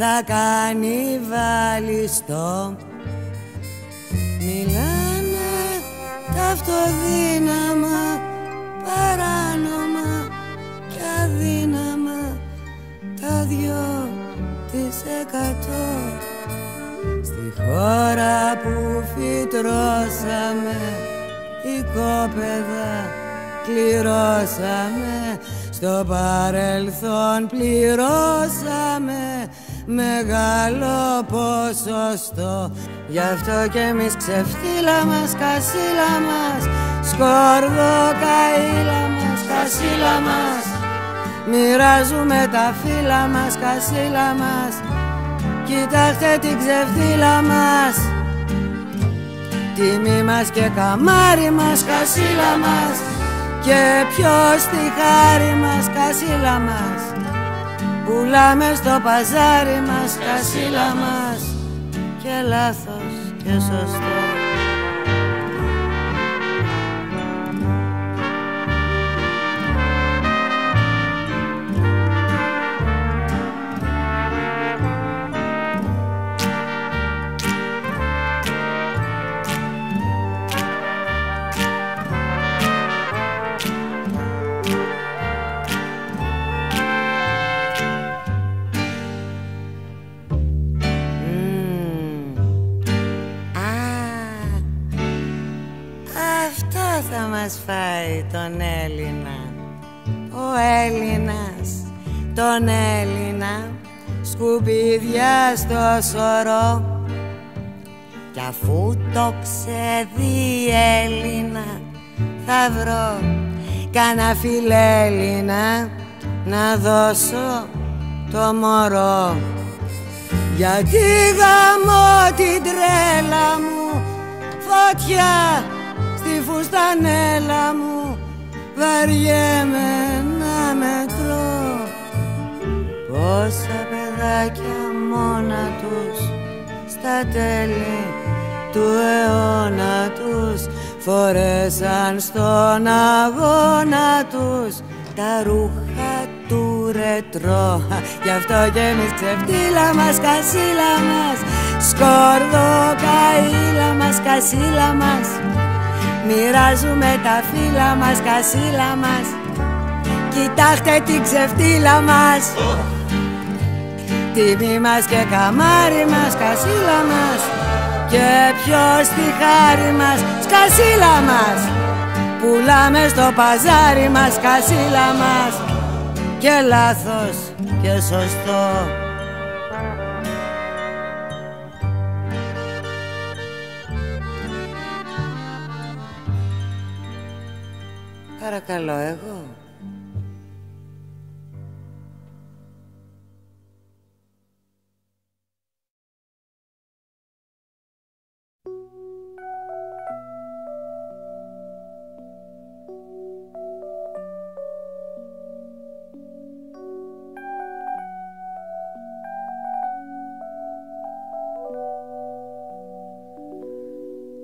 Θα κάνει βαλιστό Μιλάνε τα αυτοδύναμα παράνομα και αδύναμα τα δυο της εκατό. Στη χώρα που φυτρώσαμε η κόπεδα κληρώσαμε Στο παρελθόν πληρώσαμε μεγάλο ποσοστό. Γι' αυτό και εμείς ξεφτύλα μας, κασίλα μας. Σκόρδο καήλα μας, κασίλα μας. Μοιράζουμε τα φύλλα μας, κασίλα μας. Κοιτάξτε την ξεφτύλα μας. Τιμή μας και καμάρι μας, κασίλα μας. Και ποιος τη χάρη μας, κασίλα μας Πουλάμε στο παζάρι μας, κασίλα μας. Και λάθος και σωστό θα μας φάει τον Έλληνα. Ο Έλληνας τον Έλληνα Σκουπίδια στο σωρό. Κι αφού το ξεδεί Έλληνα Θα βρω κανένα φιλέλληνα Να δώσω το μωρό. Γιατί γαμώ την τρέλα μου Φωτιά στη φουστανέλα μου Βαριέμαι να μετρώ. Πόσα παιδάκια μόνα τους Στα τέλη του αιώνα τους Φορέσαν στον αγώνα τους Τα ρούχα του ρετρό. Γι' αυτό και εμείς ξεφτύλα μας, κασίλα μας Σκόρδο καήλα μας, κασίλα μας Μοιράζουμε τα φύλλα μας, κασίλα μας. Κοιτάξτε την ξεφτύλα μας. Τιμή μας και καμάρι μας, κασίλα μας. Και ποιος τη χάρη μας, σκασίλα μας. Πουλάμε στο παζάρι μας, κασίλα μας. Και λάθος και σωστό Παρακαλώ εγώ.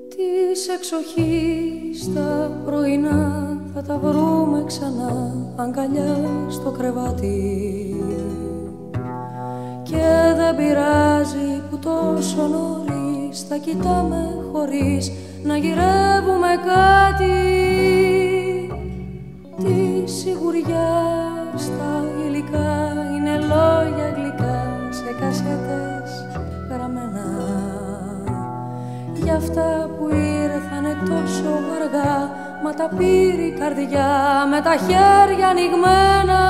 Της εξοχής τα πρωινά θα τα βρούμε ξανά αγκαλιά στο κρεβάτι. Και δεν πειράζει που τόσο νωρίς θα κοιτάμε χωρίς να γυρεύουμε κάτι. Τη σιγουριά στα υλικά είναι λόγια γλυκά σε κασέτες γραμμένα. Για αυτά που ήρθανε τόσο αργά Μα τα πήρε η καρδιά με τα χέρια ανοιγμένα.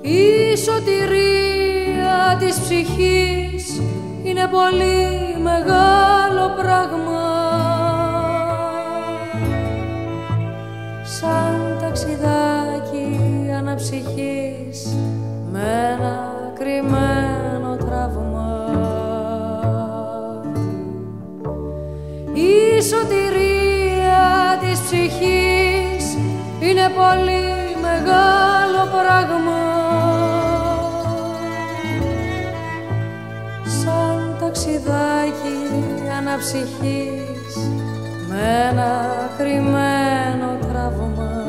Η σωτηρία της ψυχής είναι πολύ μεγάλο πράγμα. Σαν ταξιδάκι αναψυχής με ένα κρυμμένο τραύμα Η σωτηρία της ψυχής είναι πολύ μεγάλο πράγμα. Σαν ταξιδάκι αναψυχής με ένα κρυμμένο τραύμα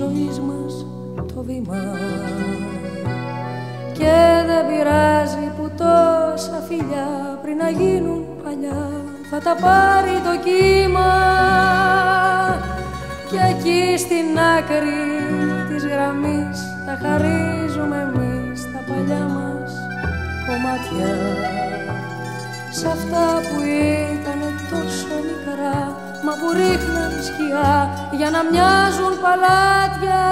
εκεί τη ζωής μας το βήμα. Και δεν πειράζει που τόσα φιλιά πριν να γίνουν παλιά. Θα τα πάρει το κύμα. Και εκεί στην άκρη της γραμμής θα χαρίζουμε εμείς τα παλιά μας κομμάτια. Σε αυτά που ήταν τόσο μικρά μα που ρίχναν σκιά για να μοιάζουν παλάτια.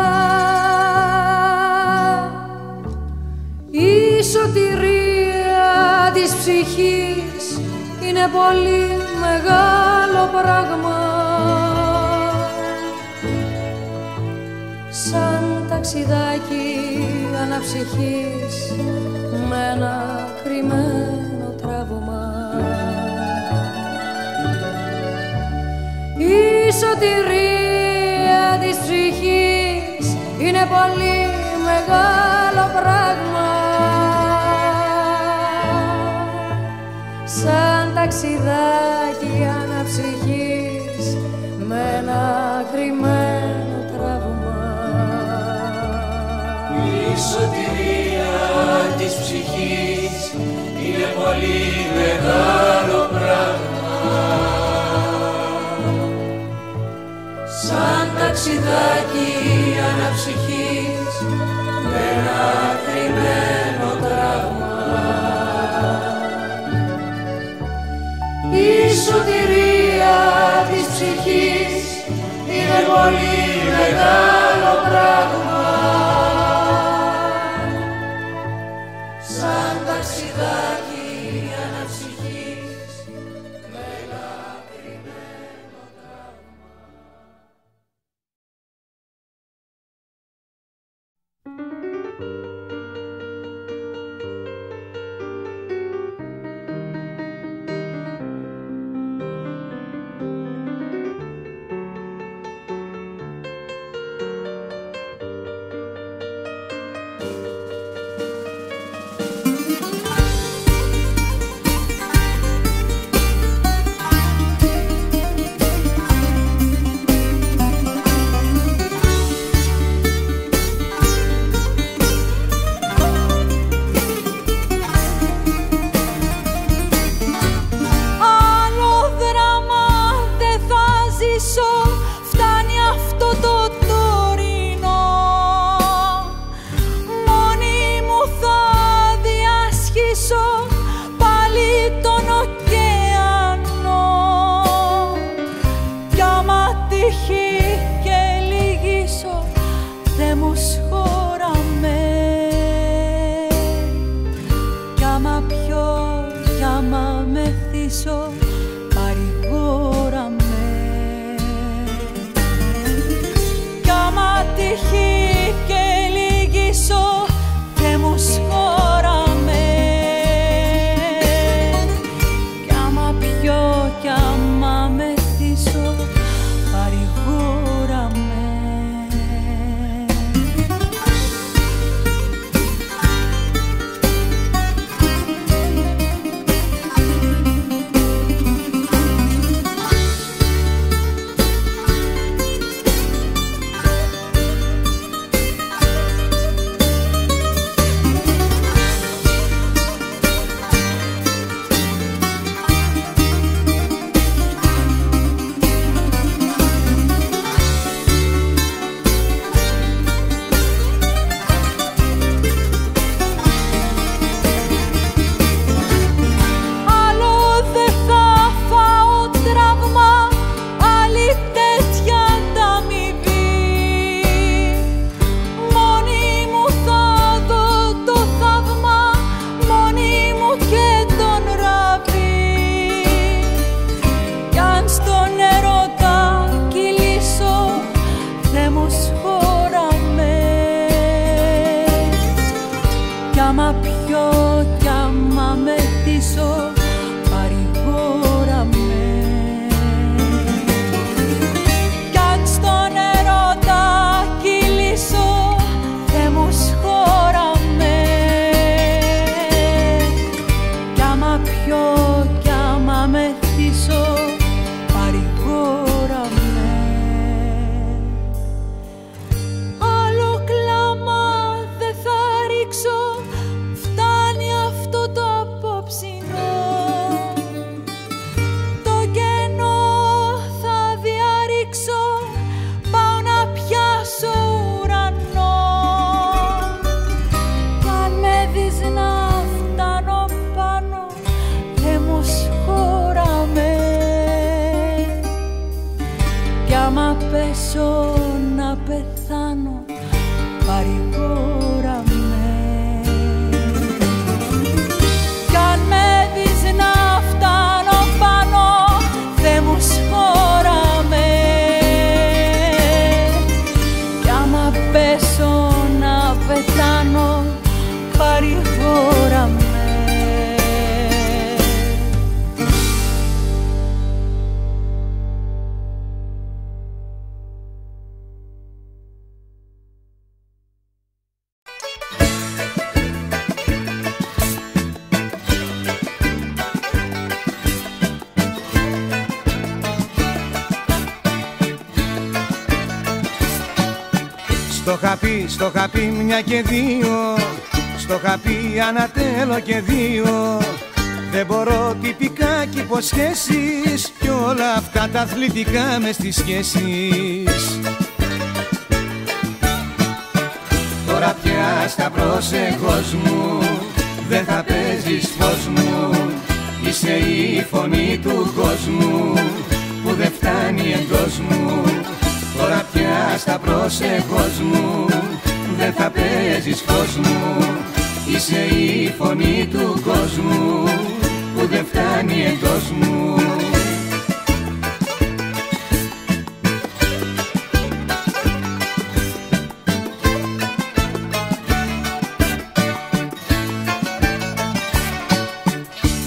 Η σωτηρία της ψυχής είναι πολύ μεγάλο πράγμα. Σαν ταξιδάκι αναψυχής με ένα κρυμμένο σωτηρία της ψυχής. Είναι πολύ μεγάλο πράγμα. Σαν ταξιδάκι αναψυχής με ένα κρυμμένο τραύμα. Η σωτηρία της ψυχής είναι πολύ μεγάλο πράγμα ταξιδάκι αναψυχής Στο χαπί, στο χαπί μια και δύο. Στο χαπί ανατέλω και δύο. Δεν μπορώ τυπικά κι υποσχέσεις Κι όλα αυτά τα αθλητικά μες στις σχέσεις. Τώρα πια στα πρόσεχος μου Δεν θα παίζεις φως μου. Είσαι η φωνή του κόσμου Που δεν φτάνει εντός μου Τώρα πια στα πρόσεχος μου. Δεν θα παίζεις φως μου. Είσαι η φωνή του κόσμου Που δεν φτάνει εντός μου.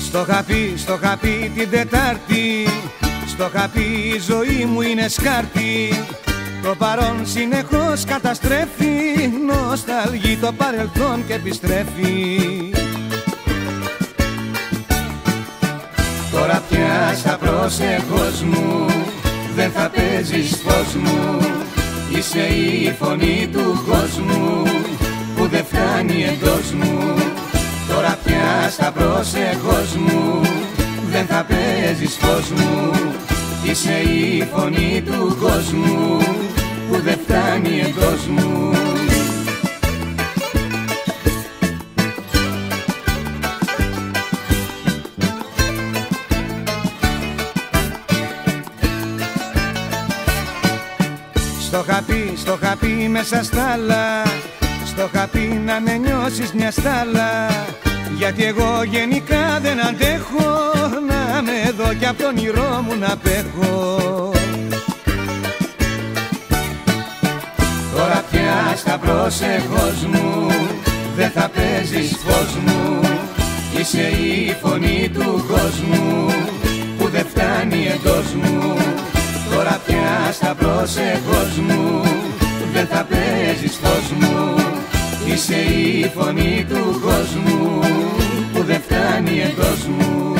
Στο χαπί, στο χαπί την Τετάρτη. Στο χαπί η ζωή μου είναι σκάρτη Το παρόν συνεχώς καταστρέφει Νοσταλγεί το παρελθόν και επιστρέφει. Τώρα πια στα πρόσεχος μου Δεν θα παίζεις φως μου. Είσαι η φωνή του κόσμου Που δεν φτάνει εντός μου. Τώρα πια στα πρόσεχος μου Δεν θα παίζεις φως μου Είσαι η φωνή του κόσμου Που δεν φτάνει εντός μου. Στο χαπί, στο χαπί μέσα στα άλλα. Στο χαπί να με νιώσεις μια στάλα. Γιατί εγώ γενικά δεν αντέχω Να με δω κι απ' τον όνειρό μου να πέχω. Τώρα πια στα πρόσεχος μου Δεν θα παίζεις φως μου. Είσαι η φωνή του κόσμου Που δεν φτάνει εντός μου. Τώρα πια στα πρόσεχος μου Δεν θα παίζεις φως μου. Είσαι η φωνή του κόσμου Που δεν φτάνει εντός μου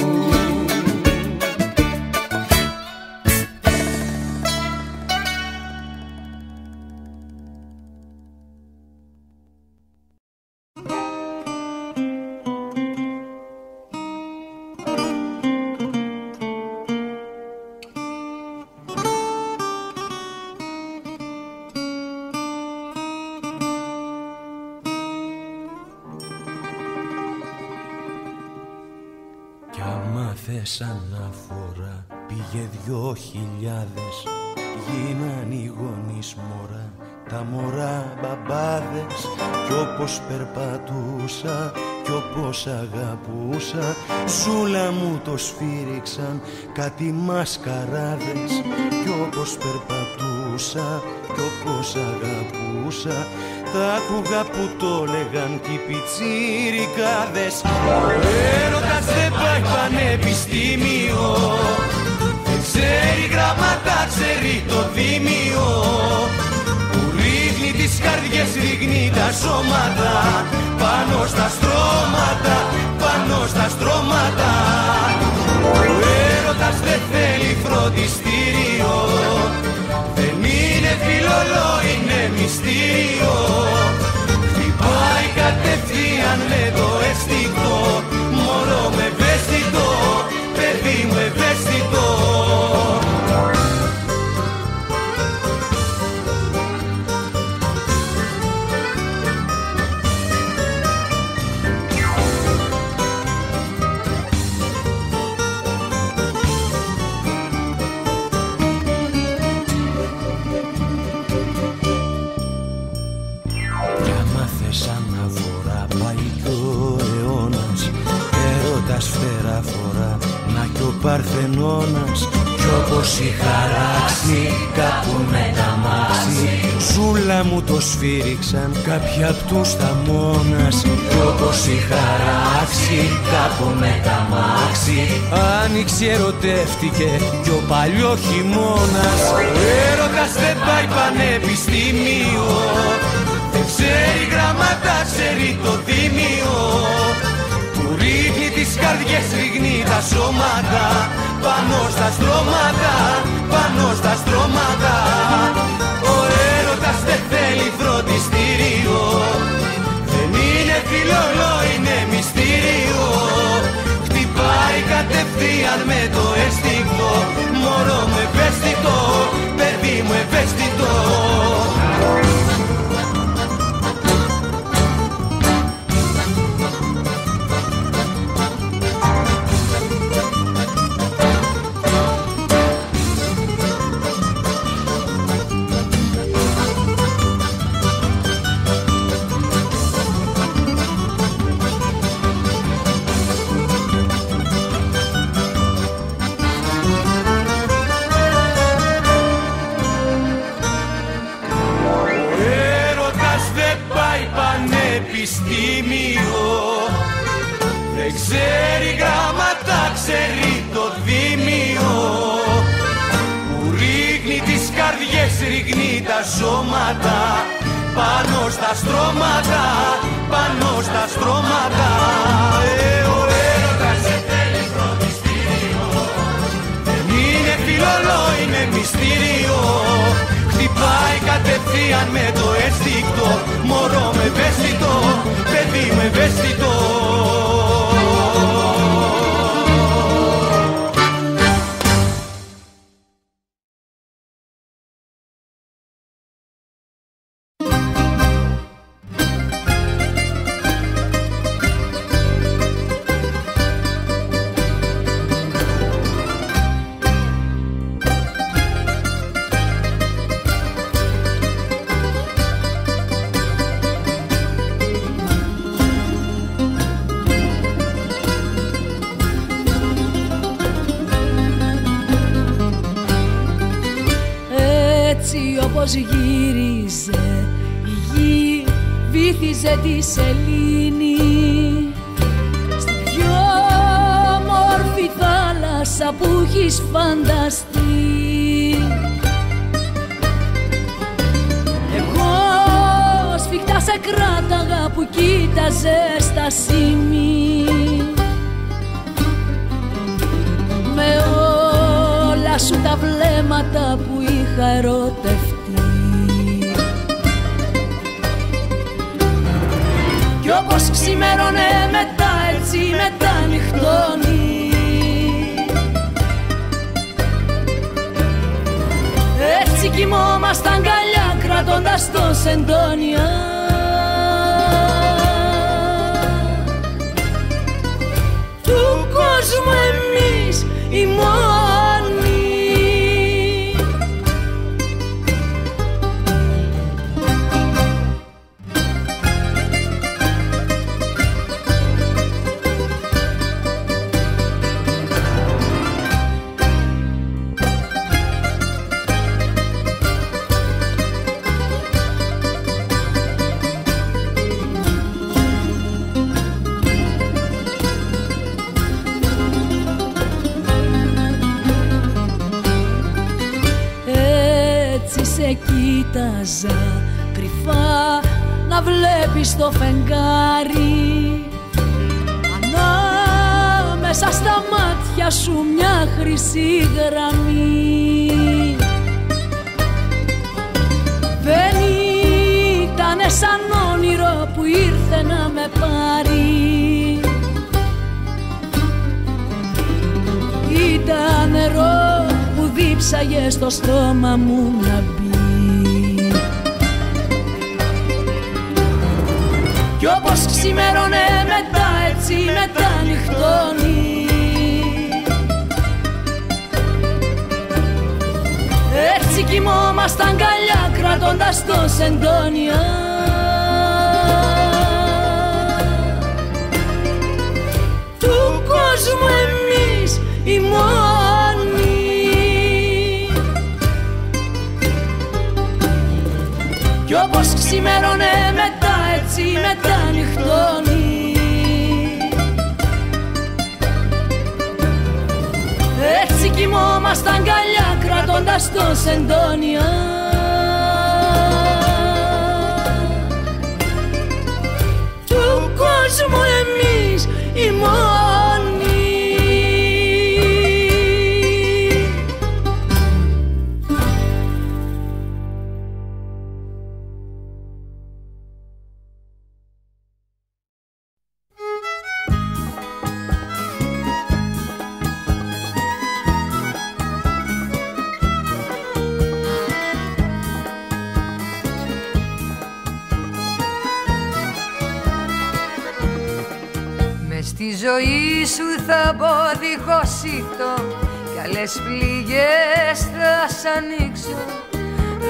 πήγε δυο χιλιάδες Γίναν οι γονείς μωρά, τα μωρά μπαμπάδες Κι όπως περπατούσα κι όπως αγαπούσα. Σούλα μου το σφύριξαν κάτι μασκαράδες Κι όπως περπατούσα κι όπως αγαπούσα. Τα άκουγα που το λέγαν κι οι πιτσίρικάδες Ο έρωτας δεν πάει πανεπιστήμιο. Δεν ξέρει γραμμάτα, ξέρει το δίμιο. Που ρίχνει τις καρδιές, ρίχνει τα σώματα. Πάνω στα στρώματα, πάνω στα στρώματα. Ο έρωτας δεν θέλει φροντιστήριο. Δεν είναι φιλολό, είναι μυστήριο. Χτυπάει κατευθείαν με το αισθητό. Μωρό με ευαίσθητο, παιδί μου ευαίσθητο χειμώνας κι όπως είχα ράξει κάπου με τα μάξι Ζούλα μου το σφύριξαν κάποιοι απ' τους θαμώνας Κι όπως είχα ράξει κάπου με τα μάξι Άνοιξε ερωτεύτηκε κι ο παλιό χειμώνας. Ο έρωτας δεν πάει πανεπιστήμιο Δεν ξέρει γραμμάτα, ξέρει το τίμιο Που ρίχνει τις καρδιές, ρίχνει τα σώματα πάνω στα στρώματα, πάνω στα στρώματα. Ο έρωτας δεν θέλει φροντιστήριο Δεν είναι φιλολό, είναι μυστήριο. Χτυπάει κατευθείαν με το αίσθητο. Μωρό με ευαίσθητο, παιδί μου ευαίσθητο ξέρει γράμματα, ξέρει το δίμιο. Που ρίχνει τις καρδιές, ρίχνει τα σώματα. Πάνω στα στρώματα, πάνω στα στρώματα. Ε, Ο έρωτας δεν θέλει φροντιστήριο. Δεν είναι φιλολό, είναι μυστήριο. Χτυπάει κατευθείαν με το αίσθηκτο. Μωρό με ευαίσθητο, παιδί με ευαίσθητο κοιμόμασταν αγκαλιά κρατώντας το σεντόνια Του κόσμου εμείς οι μόνοι. Κι όπως ξημερώνε μετά έτσι μετά νυχτώνει. Έτσι κοιμόμασταν αγκαλιά κρατώντας το σεντόνια Του κόσμου εμείς οι θα μπω δίχως ήτο Κι άλλες πληγές θα σ' ανοίξω.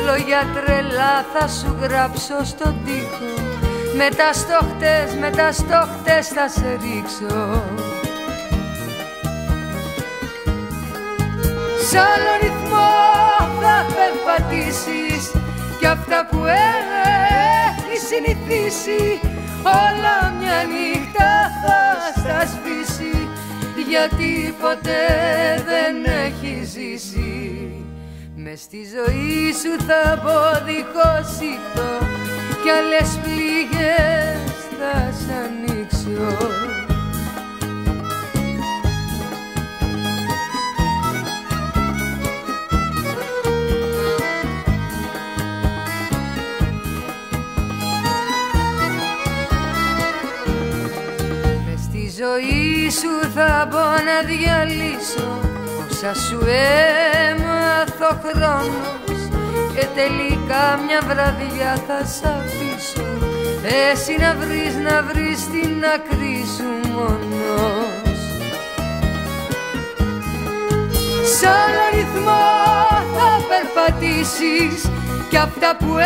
Λόγια τρελά θα σου γράψω στον τοίχο. Με τα στόχτες, με τα στόχτες θα σε ρίξω. Σ' άλλο ρυθμό θα περπατήσεις. Κι αυτά που έχεις συνηθίσει Όλα μια νύχτα θα στα σβήσει Γιατί ποτέ δεν έχει ζήσει. Μες στη ζωή σου θα μπω δίχως ήτο Κι άλλες πληγές θα σ' ανοίξω. Μες στη ζωή σου θα μπω να διαλύσω. Όσα σου έμαθω χρόνος Και τελικά μια βραδιά θα σ' αφήσω. Εσύ να βρεις, να βρεις την άκρη σου μόνος. Σ' άλλο ρυθμό θα περπατήσεις Κι αυτά που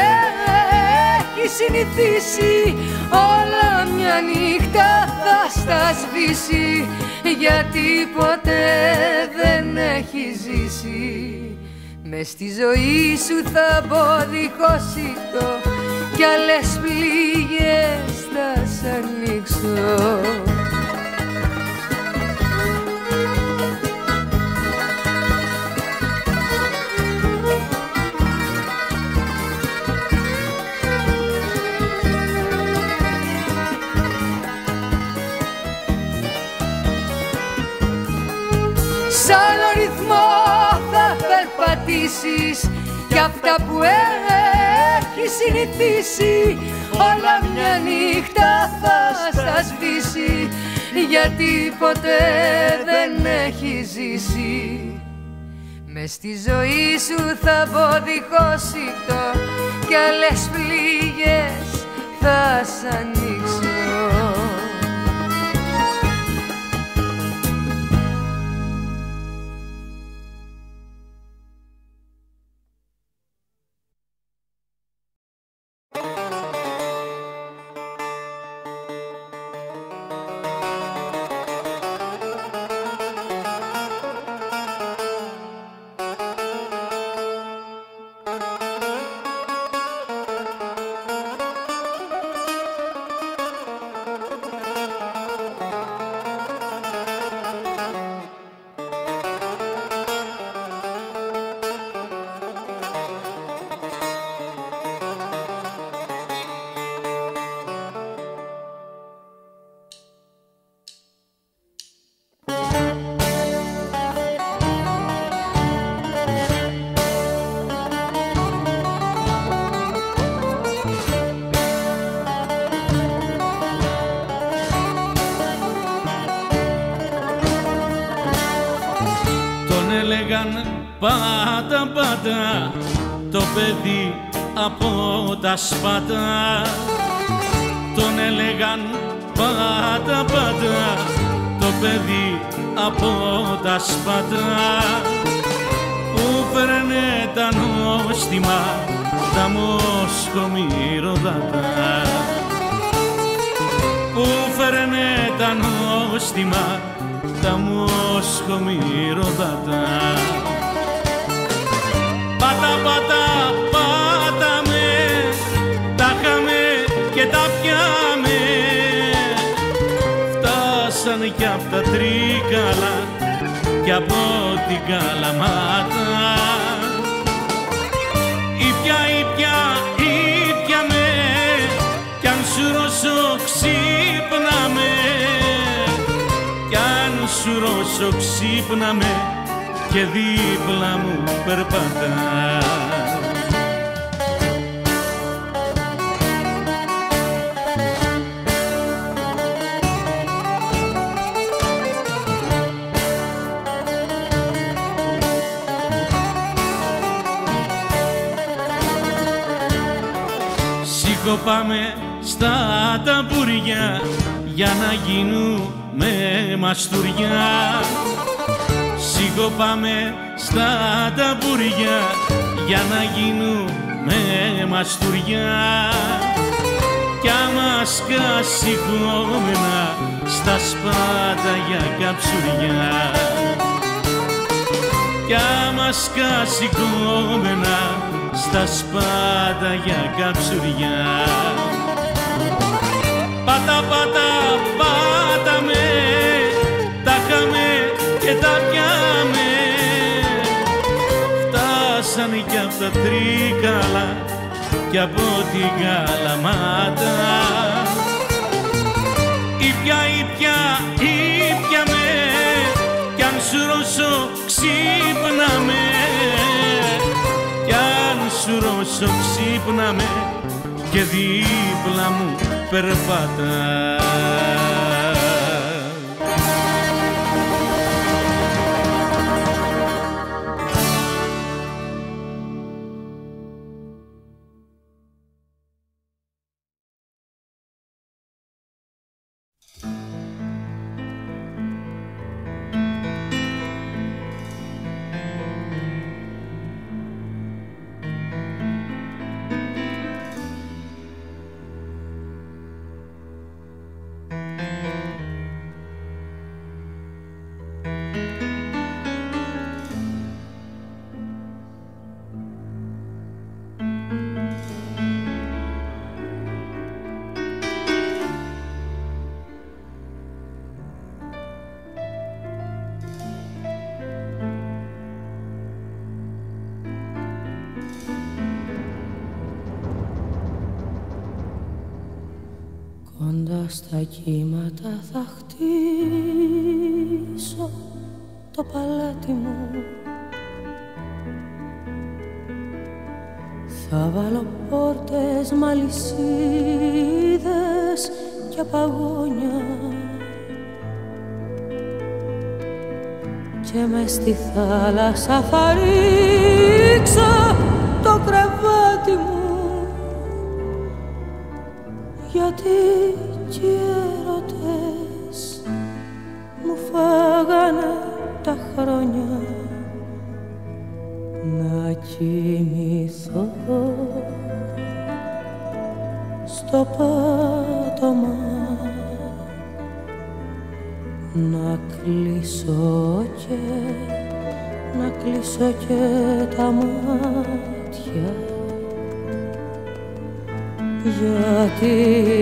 έχεις συνηθίσει. Όλα μια νύχτα θα στα σβήσει. Γιατί ποτέ δεν έχει ζήσει. Με στη ζωή σου θα μπω δίχως ήτο Κι άλλες πληγές θα σ' ανοίξω περπατήσεις Κι αυτά που έχεις συνηθίσει. Όλα μια νύχτα θα στα σβήσει Γιατί ποτέ δεν έχει ζήσει. Με στη ζωή σου θα μπω δίχως ήτο Κι άλλες πληγές θα σ' ανοίξω Τον έλεγαν πάντα πάντα το παιδί από τα σπάτα Τον έλεγαν πάντα πάντα το παιδί από τα σπάτα που φέρνε τα νόστιμα τα μοσχομυρωδάτα που φέρνε τα νόστιμα τα μοσχομυροδάτα Πάτα, πάτα, πάτα με, τα χαμε και τα πιάμε. Φτάσανε κι απ' τα τρίκαλα και από την καλαμάτα. Σου ρώσω ξύπνα με και δίπλα μου περπατά. Σήκω πάμε στα ταμπουριά για να γίνουμε μαστουριά. Σήκω πάμε στα ταμπουριά για να γίνουμε μαστουριά. Κι άμα σκάσει κόμενα στα σπάτα για καψουριά κι άμα σκάσει κόμενα στα σπάτα για καψουριά Πάτα, πάτα, πάτα τρίκαλα κι από την Καλαμάτα. Ήπια, ήπια, ήπια με κι αν σου ρώσω ξύπνα με κι αν σου ρώσω ξύπνα με και δίπλα μου περπατάς κύματα θα χτίσω το παλάτι μου. Θα βάλω πόρτες, μαλισίδες και παγόνια. Και μες στη θάλασσα θα ρίξω το κρεβάτι μου. Γιατί κι χρόνια να κοιμηθώ στο πάτωμα. Να κλείσω και να κλείσω και τα μάτια. Γιατί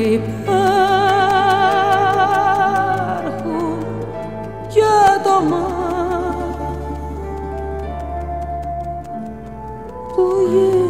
που γίνονται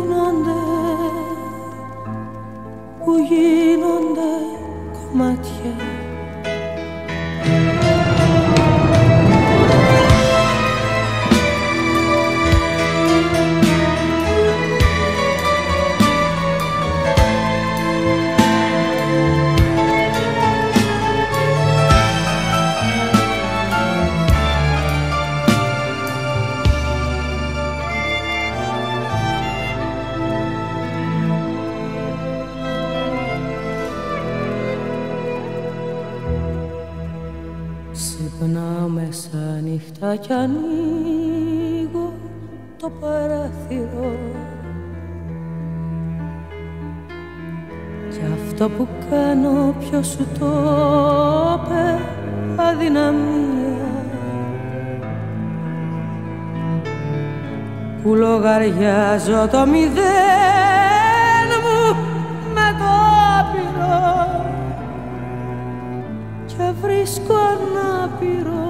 σου το είπε αδυναμία. Που λογαριάζω το μηδέν μου με το άπειρο και βρίσκω ανάπηρο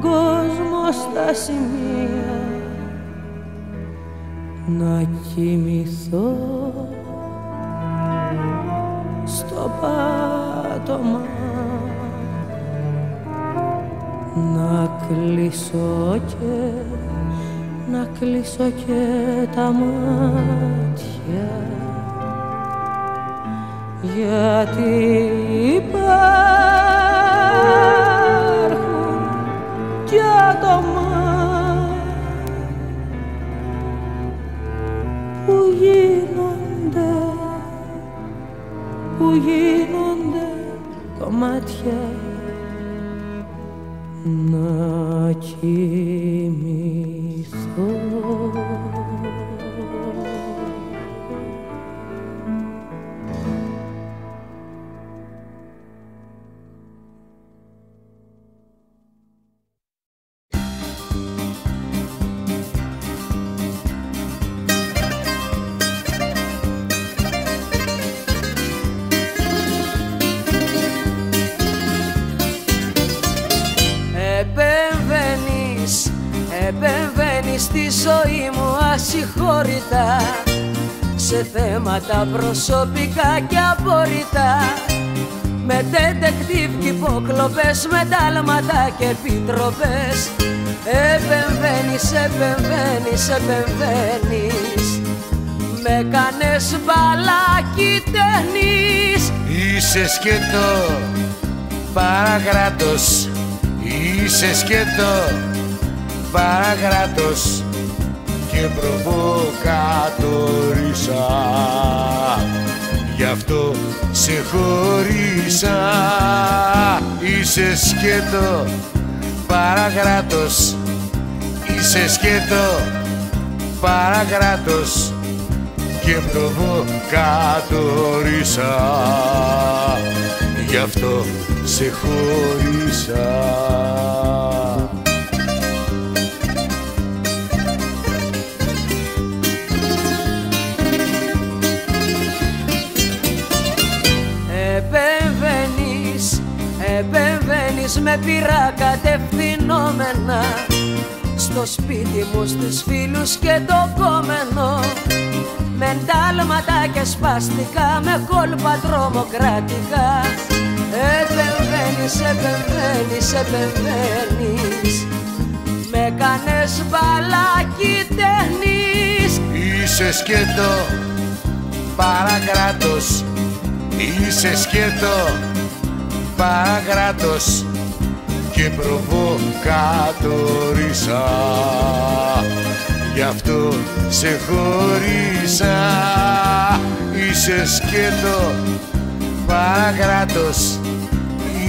κόσμο στα σημεία. Να κοιμηθώ κλείσω και να κλείσω και τα μάτια. Γιατί υπάρχει γίνονται θέματα προσωπικά και απορριτά. Με τεντεκτίβ και υποκλοπές, με τάλματα και επιτροπές. Επεμβαίνεις, επεμβαίνεις, επεμβαίνεις. Με κάνες μπαλάκι ταινείς Είσαι σκέτο παραγράτος. Είσαι σκέτο παραγράτος και προβοκατορίσα γι' αυτό σε χωρίσα. Είσαι σκέτο παραγράτος. Είσαι σκέτο παραγράτος. Και προβοκατορίσα γι' αυτό σε χωρίσα με πειρά κατευθυνόμενα στο σπίτι μου στους φίλους και το κόμενο. Με εντάλματα και σπαστικά με κόλπα τρομοκρατικά. Επεμβαίνεις, επεμβαίνεις, επεμβαίνεις. Με κάνες μπαλάκι ταινείς Είσαι σκέτο παρακράτος. Είσαι σκέτο παραγράτος και προβοκατορίσα γι' αυτό σε χωρίσα. Είσαι σκέτο παραγράτος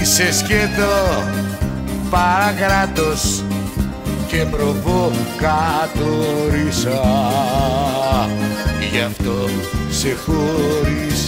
είσαι σκέτο παραγράτος και προβοκατορίσα γι' αυτό σε χωρίσα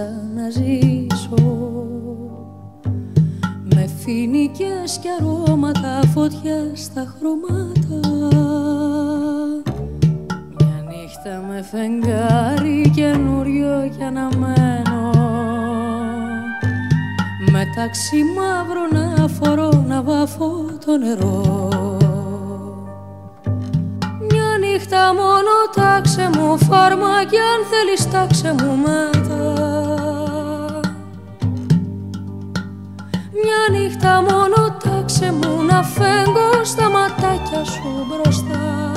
να ζήσω με φοινικές και αρώματα φωτιά στα χρώματα. Μια νύχτα με φεγγάρι καινούριο και αναμένο μεταξύ μαύρο να φορώ να βάφω το νερό. Μια νύχτα μόνο τάξε μου φάρμα και αν θέλεις τάξε μου μετά σου μπροστά.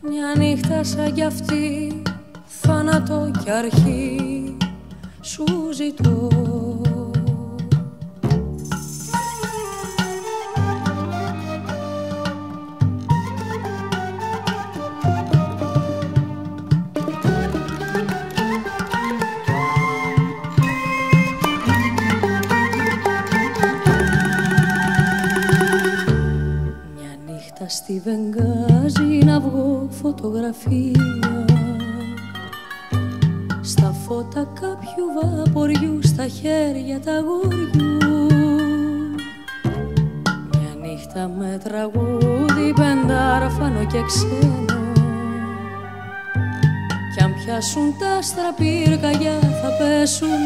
Μια νύχτα σαν κι αυτή θάνατο κι αρχή σου ζητώ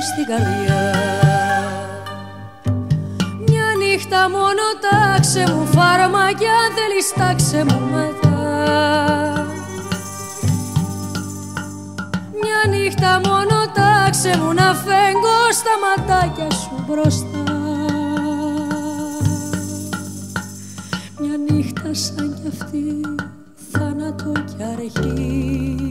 στην καρδιά. Μια νύχτα μόνο τάξε μου φάρμακια αν θέλεις τάξε μου μετά. Μια νύχτα μόνο τάξε μου να φέγγω στα ματάκια σου μπροστά. Μια νύχτα σαν κι αυτή θάνατο κι αρχή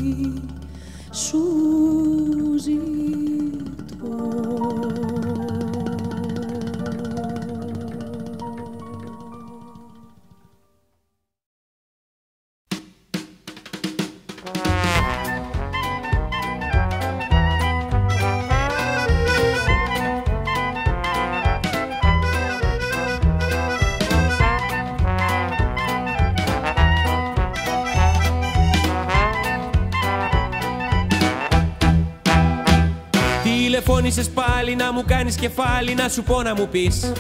να μου κάνεις κεφάλι να σου πω να μου πεις.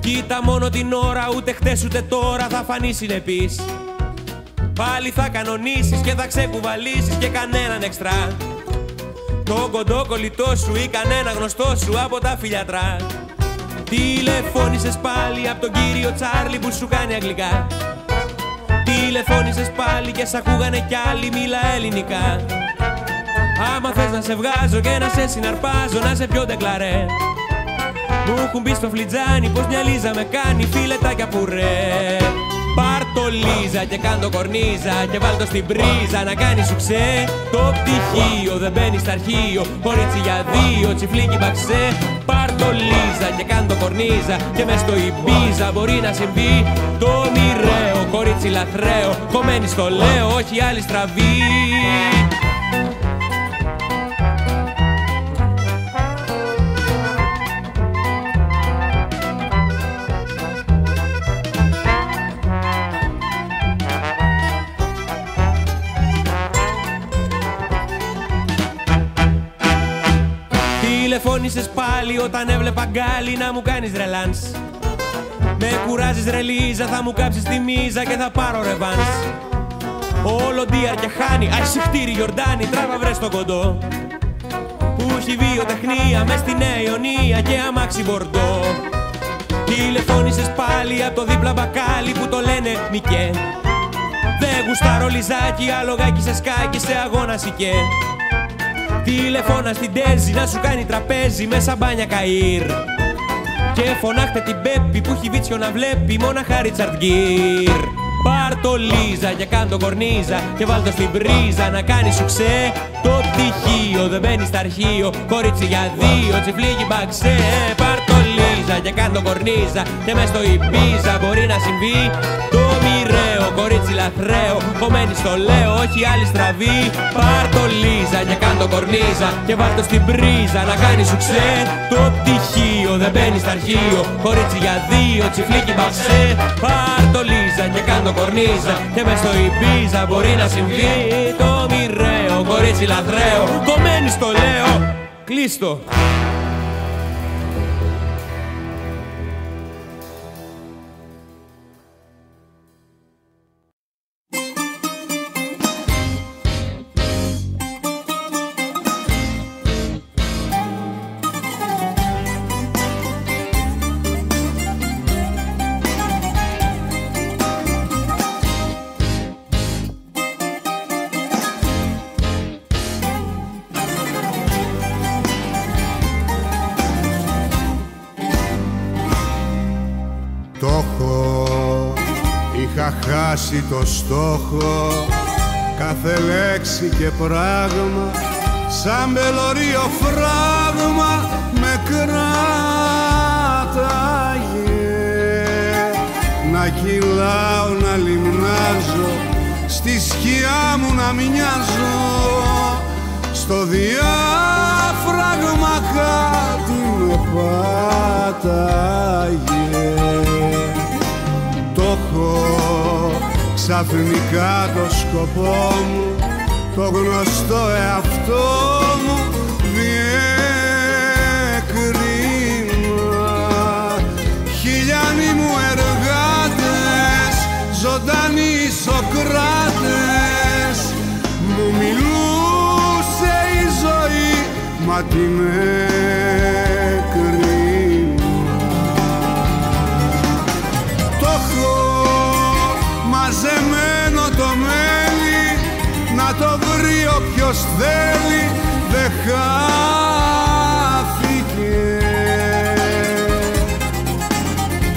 Κοίτα μόνο την ώρα ούτε χτες ούτε τώρα θα φανείς συνεπής. Πάλι θα κανονίσεις και θα ξεκουβαλήσεις και κανέναν εξτρά. Το κοντό κολλητό σου ή κανένα γνωστό σου από τα φιλιατρά Τηλεφώνησες πάλι από τον κύριο Τσάρλι που σου κάνει αγγλικά. Τηλεφώνησες πάλι και σ' ακούγανε κι άλλοι μίλα ελληνικά Άμα θες να σε βγάζω και να σε συναρπάζω να σε πιο ντεκλαρέ. Μου έχουν πει στο φλιτζάνι πως μια λίζα με κάνει φιλετάκια πουρέ. Πάρ' το λίζα και κάν το κορνίζα και βάλ' το στην πρίζα να κάνει σου ξέ. Το πτυχίο δεν μπαίνει στα αρχείο, κορίτσι για δύο τσιφλίκι μπαξέ. Πάρ' το λίζα και κάν το κορνίζα και μες στο Ιμπίζα μπορεί να συμβεί. Το μοιραίο κορίτσι λαθρέο, κομμένη στο λέω όχι άλλη στραβή Τηλεφώνησες πάλι όταν έβλεπα γκάλι να μου κάνεις ρελάνς. Με κουράζεις ρελίζα, θα μου κάψεις τη μίζα και θα πάρω ρεβάνς. Όλο ντίαρ και χάνει, αϊσυχτήρι Γιορτάνη, τράβα βρες το κοντό. Που έχει βιοτεχνία μες στη Νέα Ιωνία και αμάξι μπορντό. Τηλεφώνησες πάλι από το δίπλα μπακάλι που το λένε Μικέ. Δεν γουστάρω λιζάκι, άλογάκι σε σκάκι σε αγώνα σικέ Τηλεφώνα στην Τέζη να σου κάνει τραπέζι με σαμπάνια καΐρ. Και φωνάχτε την Πέπη που έχει βίτσιο να βλέπει μόναχα Ρίτσαρντ Γκίρ. Πάρ' το Λίζα και κάν το κορνίζα και βάλ' το στην πρίζα να κάνει σου ξέ. Το πτυχίο δεν μπαίνει στα αρχείο, κορίτσι για δύο τσιφλίγι μπαξέ. Πάρ' το Λίζα και κάν το κορνίζα και μες στο Ιμπίζα μπορεί να συμβεί. Το μοιραίο κορίτσι λαθρέο, κομμένη στο λέω όχι άλλη στραβή. Πάρ' το Λίζα και κάν το κορνίζα και βάλ' το στην πρίζα να κάνει σου ξέ. Το πτυχίο δεν μπαίνει στα αρχείο, κορίτσι για δύο τσιφλίγι μπαξέ Πάρ' το Λίζα και κάν το κορνίζα και μες στο Ιμπίζα μπορεί να συμβεί. Το μοιραίο κορίτσι λαθρέο κομμένη στο λέω. Κλείστο χάσει το στόχο Κάθε λέξη και πράγμα σαν μπελωρίο φράγμα με κράταγε. Να κυλάω να λιμνάζω στη σκιά μου να μοιάζω στο διάφραγμα κάτι με πάταγε. Το έχω ξαφνικά το σκοπό μου το γνωστό εαυτό μου διεκρίμα χιλιάνοι μου εργάτες ζωντανοί Σοκράτες μου μιλούσε η ζωή μα την Το όποιος θέλει δεν χάθηκε.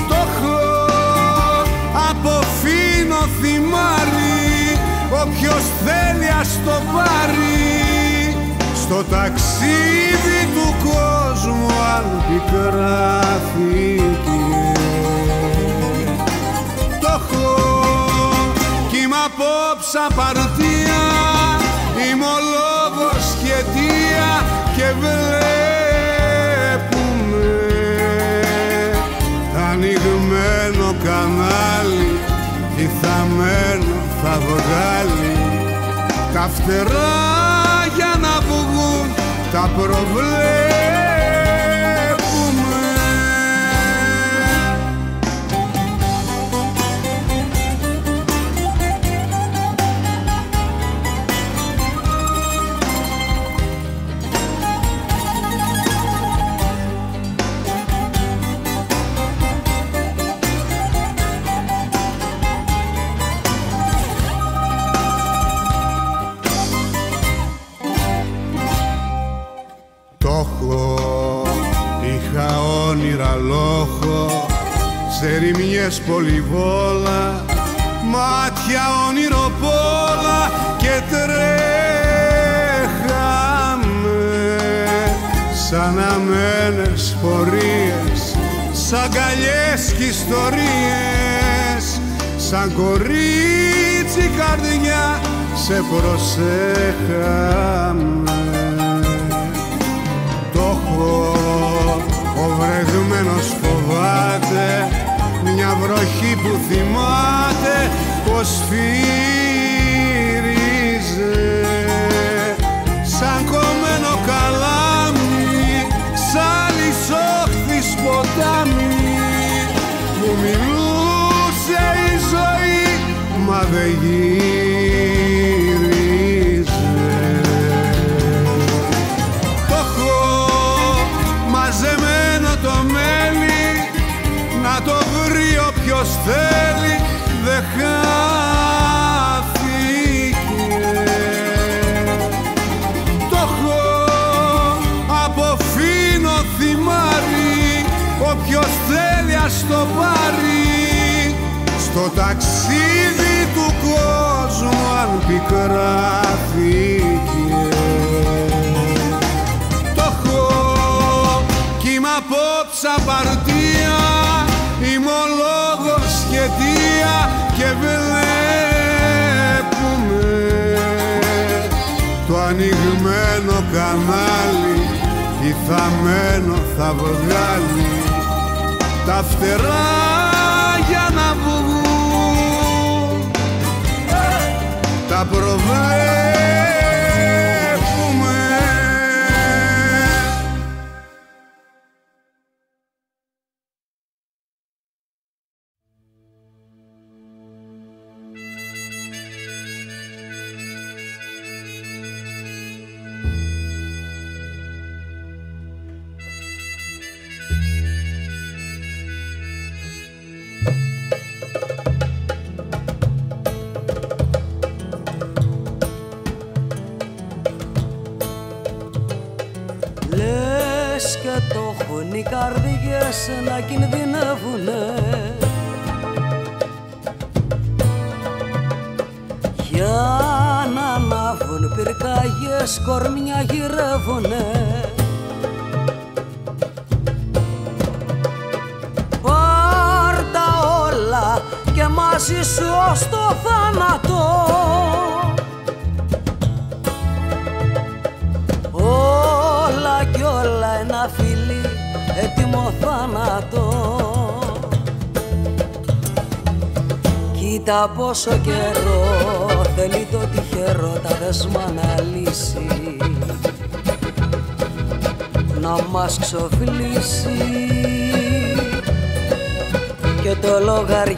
Το έχω αποφύνω θυμάρι όποιος θέλει ας το πάρει. Στο ταξίδι του κόσμου αν πικράθηκε Το έχω κι είμαι απόψε απαρτία είμαι βγάλει τα φτερά για να βγουν τα προβλέπουμε σε ρημιές πολυβόλα μάτια όνειρο πόλα και τρέχαμε. Σαν αμένες πορείες σαν καλιές κι ιστορίες σαν κορίτσι καρδιά σε προσέχαμε. Το έχω ο βρεγμένος φοβάται μια βροχή που θυμάται πως φύριζε. Σαν κομμένο καλάμι σαν θέλει δεν χάθηκε. Το έχω αποφύνω θυμάρι όποιος θέλει ας το πάρει. Στο ταξίδι του κόσμου αν πικράθηκε. Το έχω κι είμαι απόψε απαρτία ανοιγμένο κανάλι ηθαμένο θα βγάλει. Τα φτερά για να βγουν. Τα προβλέπουμε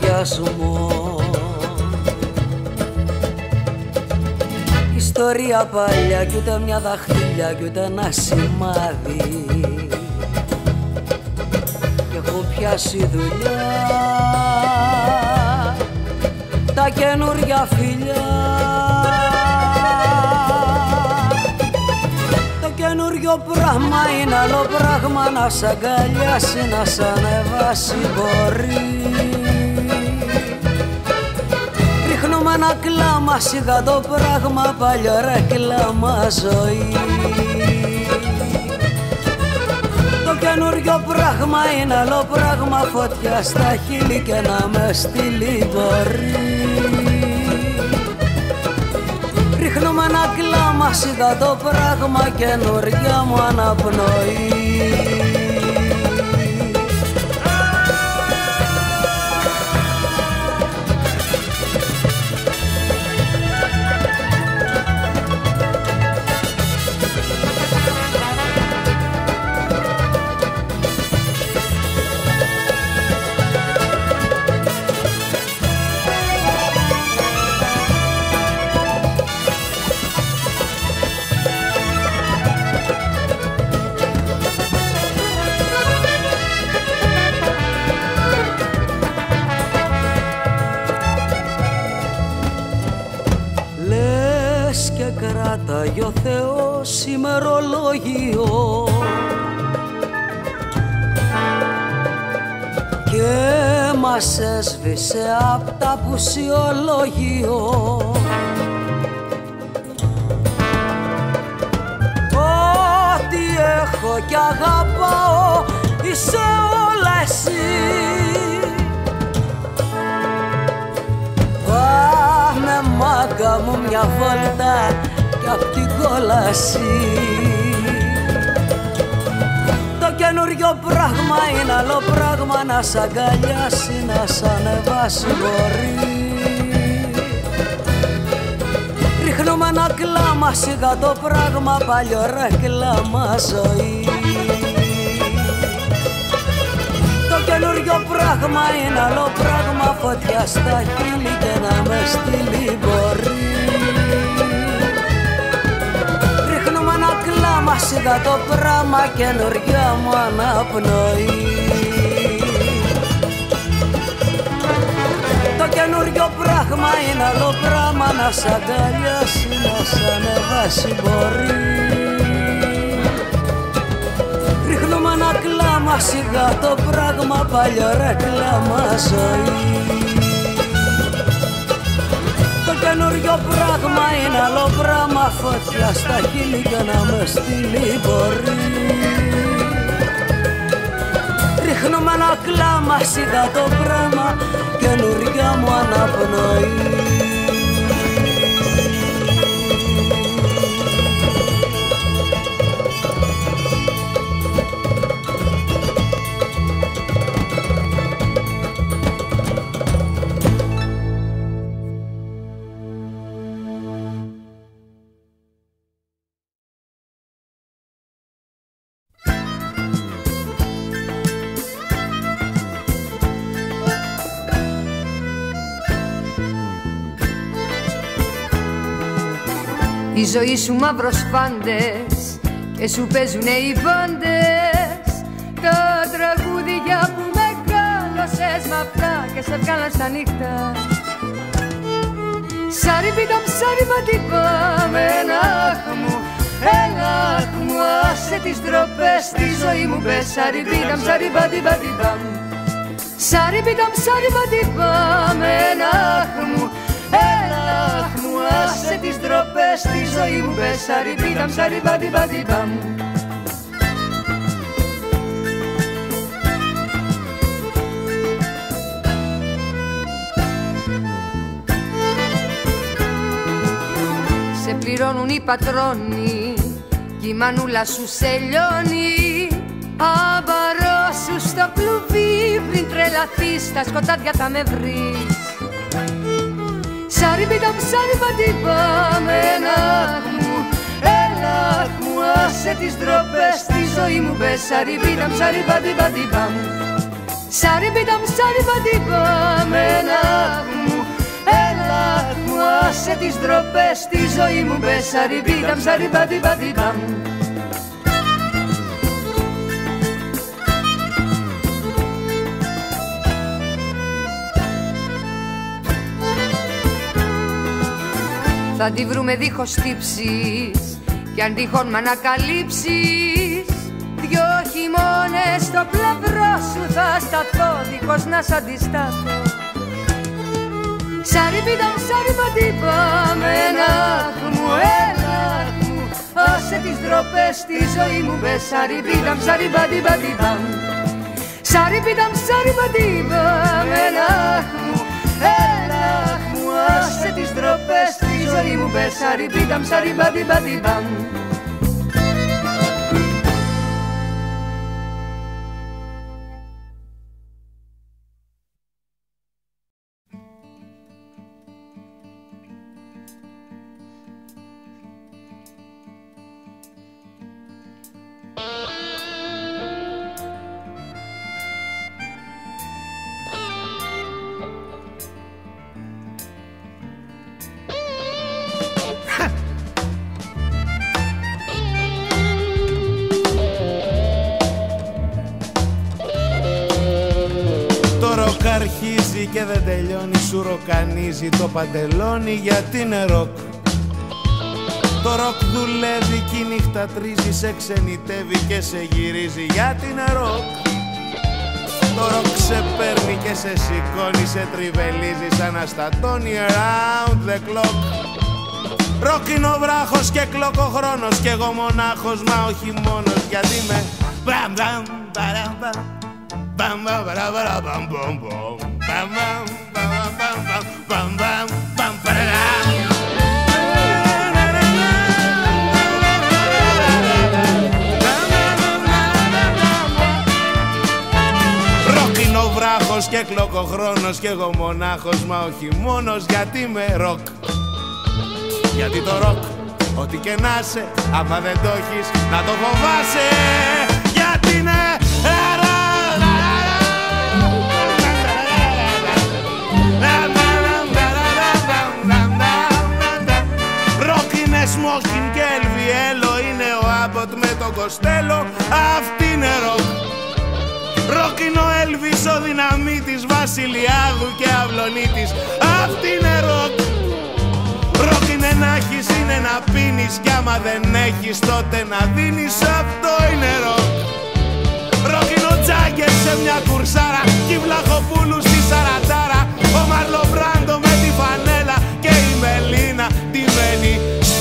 λογαριασμό Ιστορία παλιά κι ούτε μια δαχτυλιά κι ούτε ένα σημάδι. Και έχω πιάσει δουλειά. Τα καινούρια φιλιά. Το καινούριο πράγμα είναι άλλο πράγμα να σ' αγκαλιάσει, να σ' ανεβάσει μπορεί Ρίχνουμε ένα κλάμα σιγά το πράγμα παλιό ρε κλάμα ζωή. Το καινούριο πράγμα είναι άλλο πράγμα φωτιά στα χείλη και να με στείλει μπορεί Ρίχνουμε ένα κλάμα σιγά το πράγμα καινούρια μου αναπνοή ημερολόγιο και μας έσβησε απ' τα πουσιολόγιο Ό,τι έχω κι αγαπάω είσαι όλα εσύ. Πάμε μάγκα μου μια βόλτα κι απ' την κόλαση καινούριο πράγμα είναι άλλο πράγμα να σ' αγκαλιάσει, να σ' ανεβάσει μπορεί Ρίχνουμε ένα κλάμα σιγά το πράγμα παλιό ρε κλάμα ζωή. Το καινούριο πράγμα είναι άλλο πράγμα φωτιά στα χείλη και να με στείλει μπορεί κλάμα σιγά το πράγμα καινούρια μου αναπνοή. Το καινούριο πράγμα είναι άλλο πράγμα να σ' αγκαλιάσει, να σ' ανεβάσει μπορεί. Ρίχνουμε ένα κλάμα σιγά το πράγμα παλιό ρε κλάμα ζωή. Το καινούριο πράγμα είναι άλλο πράγμα φωτιά στα χείλη και να με στείλει μπορεί Ρίχνουμε ένα κλάμα σιγά το πράγμα καινούρια μου αναπνοή Η ζωή σου μαύρος πάντες και σου παίζουνε οι πάντες Τα τραγούδια που μεγάλωσες με αυτά και σε βγάλαν στα νύχτα. Σάρι πίτα ψάρι πατήπα με ένα μου Έλα μου άσε τις ντροπές στη ζωή μου πες. Σάρι πίτα ψάρι πατήπα Σάρι πίτα ψάρι πατήπα με ένα μου Έλα μου άσε τις ντροπές στη ζωή μου. Μπε σαριμπίδαμ, σαριμπαντιμπαντιμπαμ Σε πληρώνουν οι πατρόνοι κι η μανούλα σου σε λιώνει. Αμπαρώσου στο κλουβί πριν τρελαθείς στα σκοτάδια θα με Ψάρι τα ψάρι την παμένα μου Έλα μου άσε τις ντροπές στη ζωή μου Πες. Σαρι πίτα ψάρι πατή πατή μου Σαρι πίτα ψάρι πατή παμένα μου Έλα μου άσε τις ντροπές στη ζωή μου Πες. Σαρι πίτα ψάρι πατή πατή μου Θα τη βρούμε δίχως τύψεις Κι αν τυχόν μ' ανακαλύψεις Δυο χειμώνες στο πλευρό σου θα σταθώ Δίχως να σ' αντισταθώ Σαριμπίδαμ, σαριμπαντίμπαμ Έλα μου, έλα μου. Άσε τις ντροπές στη ζωή μου Μπες. Σαριμπίδαμ, σαριμπαντίμπαντίμπαμ Σαριμπίδαμ, σαριμπαντίμπαμ Έλα μου, ελάχ μου. Άσε τις ντροπές στη בשרים ובשרי בידם שרים בדי בדי בם. αρχίζει και δεν τελειώνει Σου ροκανίζει το παντελόνι γιατί είναι ροκ. Το ροκ δουλεύει κι η νύχτα τρίζει Σε ξενιτεύει και σε γυρίζει γιατί είναι ροκ. Το ροκ σε παίρνει και σε σηκώνει Σε τριβελίζει σ' αναστατώνει around the clock. Ροκ είναι ο βράχος και ροκ ο χρόνος Κι εγώ μονάχος μα όχι μόνος γιατί με Bam, bam, ba-dam, bam. bam bam bam bam Ροκ είναι ο βράχος και κλοκοχρόνος κι εγώ μονάχος μα όχι μόνος γιατί είμαι ροκ. Γιατί το ροκ ό,τι και να σε άμα δεν το έχεις να το φοβάσαι. Γιατί είναι είναι smoking και ελβιέλο Είναι ο Άμποτ με τον Κοστέλο. Αυτή είναι ροκ. Ροκ είναι ο Έλβης ο δυναμίτης Βασιλιάδου και Αυλονίτης. Αυτή είναι ροκ. Ροκ είναι να έχεις, είναι να πίνεις Κι άμα δεν έχεις τότε να δίνεις. Αυτό είναι ροκ. Ροκ είναι ο Τζάγκερ σε μια κουρσάρα Κι η Βλαχοπούλου στη Σαρατάρα. Ο Μάρλον Μπράντο με τη φανέλα Και η Μελίνα ντυμένη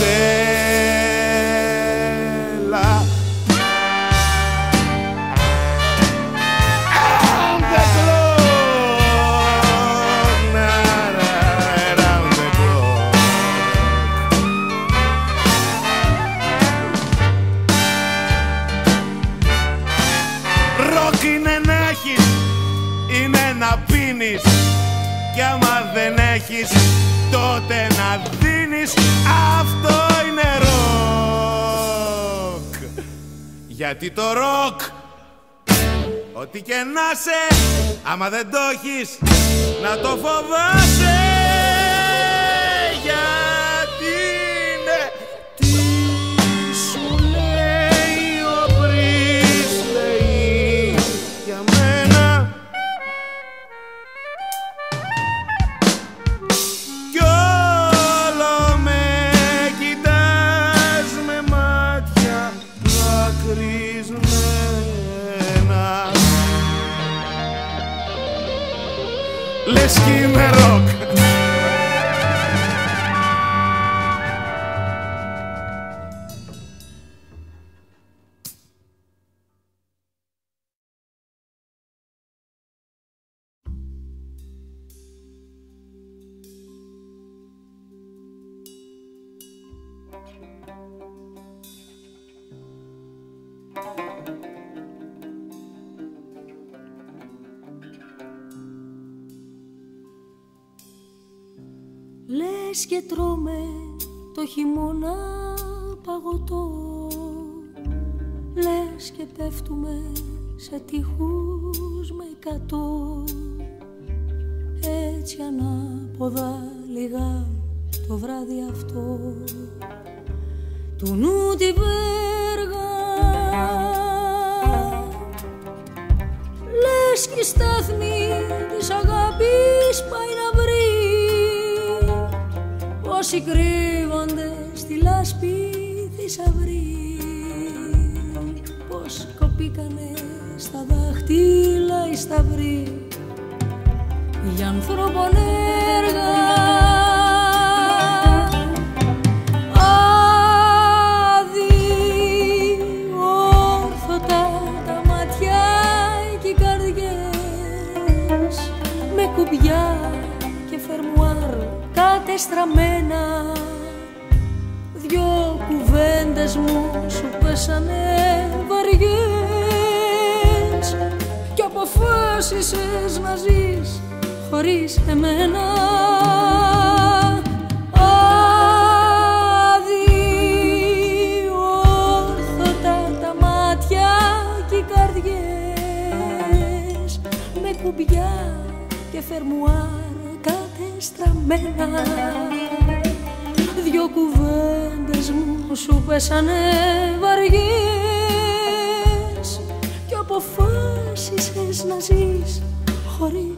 Στέλλα είναι να έχεις, είναι να πίνεις. Κι άμα δεν έχεις τότε να δεις δίνεις Αυτό είναι ροκ. Γιατί το ροκ Ό,τι και να σε, άμα δεν το έχεις, να το φοβάσαι και τρώμε το χειμώνα παγωτό. Λες και πέφτουμε σε τείχους με εκατό. Έτσι ανάποδα λίγα το βράδυ αυτό. Του νου τη βέργα. Λες και η στάθμη της αγάπης πάει να βρει Όσοι κρύβονται στη λάσπη θησαυρή. Πως κοπήκανε στα δάχτυλα οι σταυροί. Για ανθρώπων έργα κατεστραμμένα δυο κουβέντες μου σου πέσανε βαριές. Κι αποφάσισες να ζεις χωρίς εμένα. Αδιόρθωτα τα μάτια και οι καρδιές. Με κουμπιά και φερμουάρ κατεστραμμένα Δυο κουβέντες μου σου πέσανε βαριές. Και αποφάσισες να ζεις χωρίς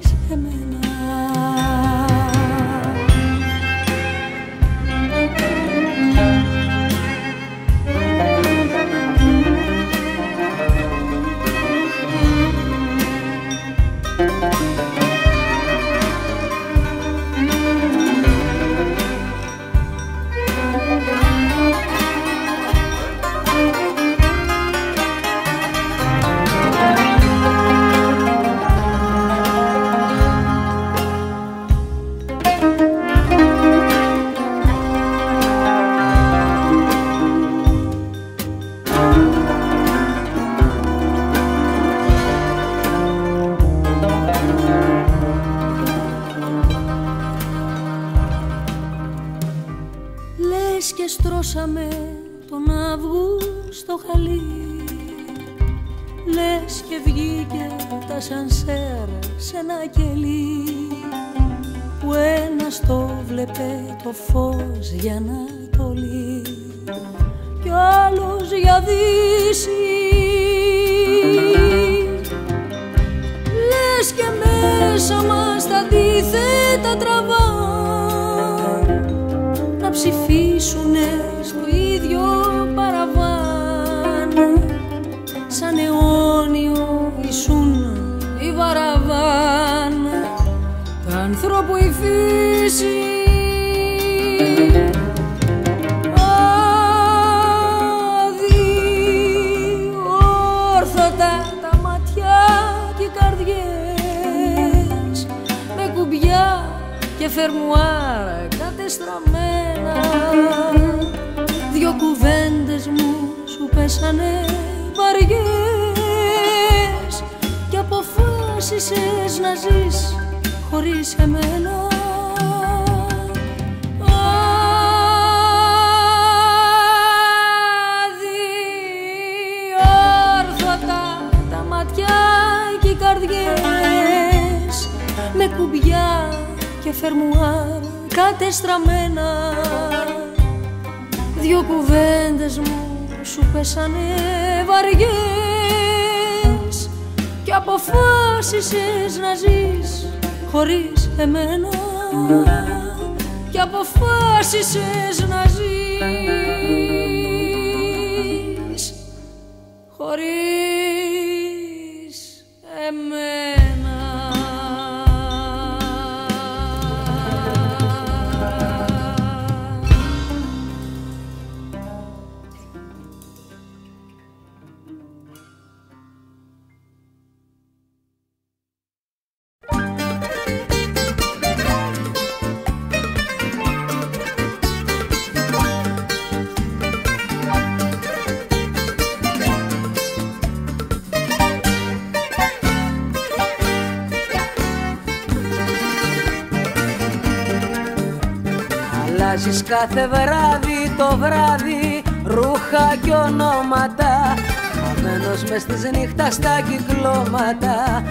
κάθε βράδυ το βράδυ ρούχα και ονόματα. Χαμένος μες στις νύχτα στα κυκλώματα.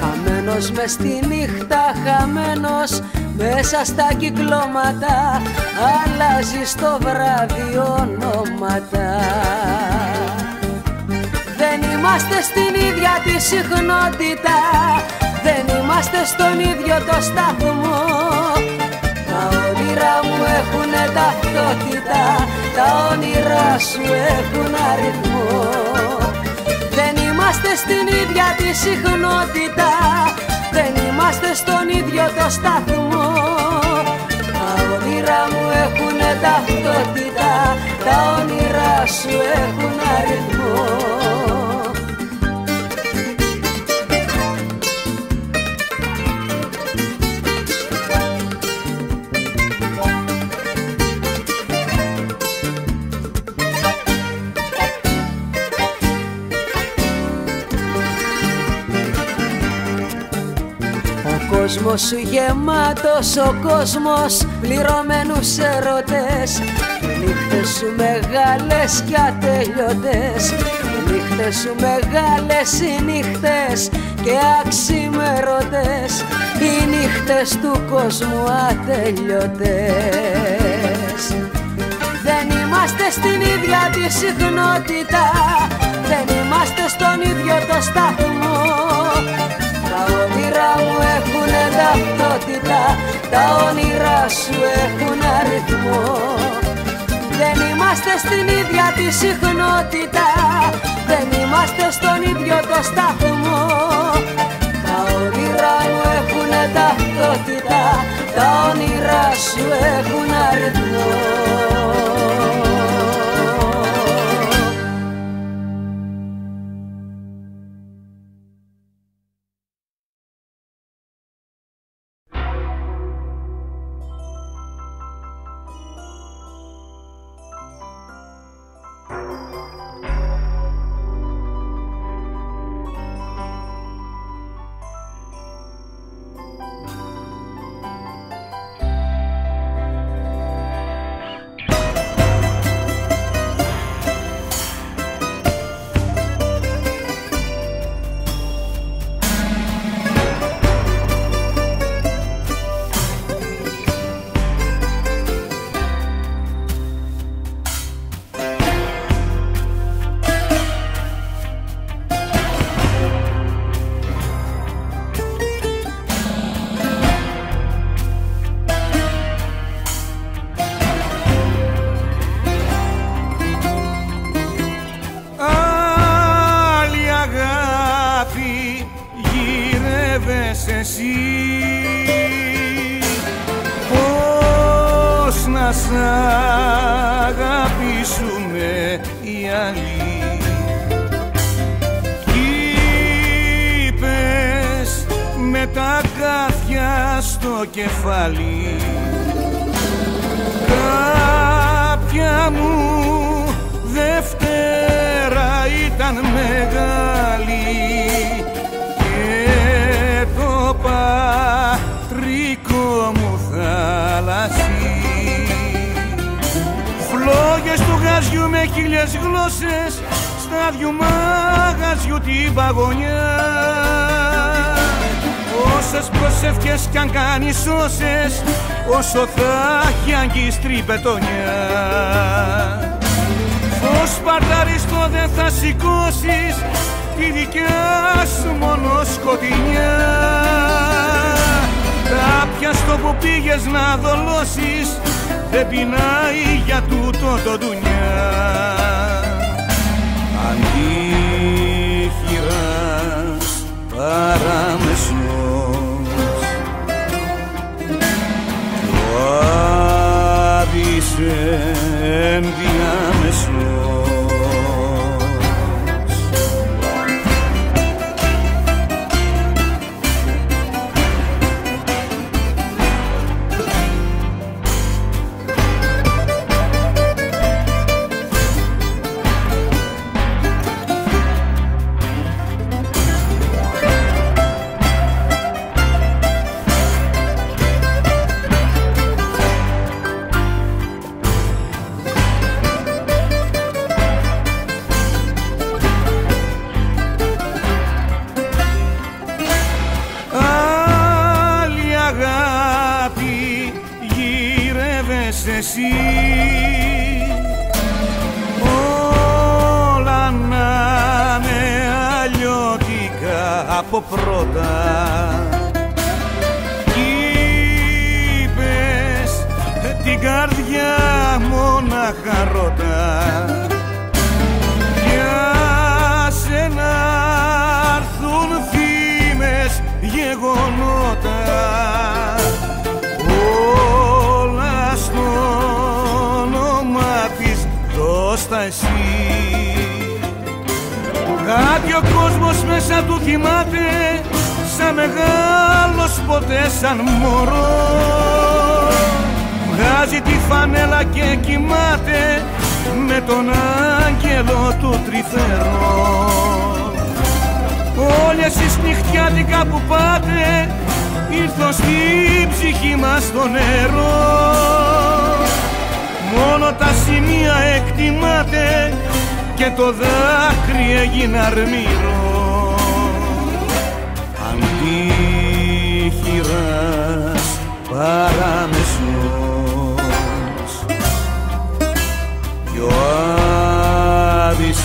Χαμένος μες στη νύχτα, χαμένος μέσα στα κυκλώματα. Αλλάζεις το βράδυ ονόματα. Δεν είμαστε στην ίδια τη συχνότητα. Δεν είμαστε στον ίδιο το σταθμό. Τα όνειρά μου έχουν ταυτότητα Τα όνειρά σου έχουν αριθμό. Δεν είμαστε στην ίδια τη συχνότητα Δεν είμαστε στον ίδιο το σταθμό. Τα όνειρά μου έχουν ταυτότητα Τα όνειρά σου έχουν αριθμό Ο κόσμος σου γεμάτος, ο κόσμος πληρωμένους ερωτές. Οι νύχτες σου μεγάλες και ατελειωτές Οι νύχτες σου μεγάλες οι νύχτες και αξιμερωτές. Οι νύχτες του κόσμου ατελειωτές Δεν είμαστε στην ίδια τη συχνότητα. Δεν είμαστε στον ίδιο το σταθμό ταυτότητα Τα όνειρά σου έχουν αριθμό. Δεν είμαστε στην ίδια τη συχνότητα Δεν είμαστε στον ίδιο το σταθμό. Τα όνειρά μου έχουν ταυτότητα Τα όνειρά σου έχουν αριθμό από πρώτα. Είπες την καρδιά μόναχα ρωτά Κάτι ο κόσμος μέσα του θυμάται σαν μεγάλος ποτέ σαν μωρό. Βγάζει τη φανέλα και κοιμάται με τον άγγελο του τρυφερό. Όλοι εσείς νυχτιάτικα που πάτε ήρθω στην ψυχή μας το νερό. Μόνο τα σημεία εκτιμάτε και το δάκρυ έγινε αρμύρο. Αντίχειρας παράμεσος κι ο Άδης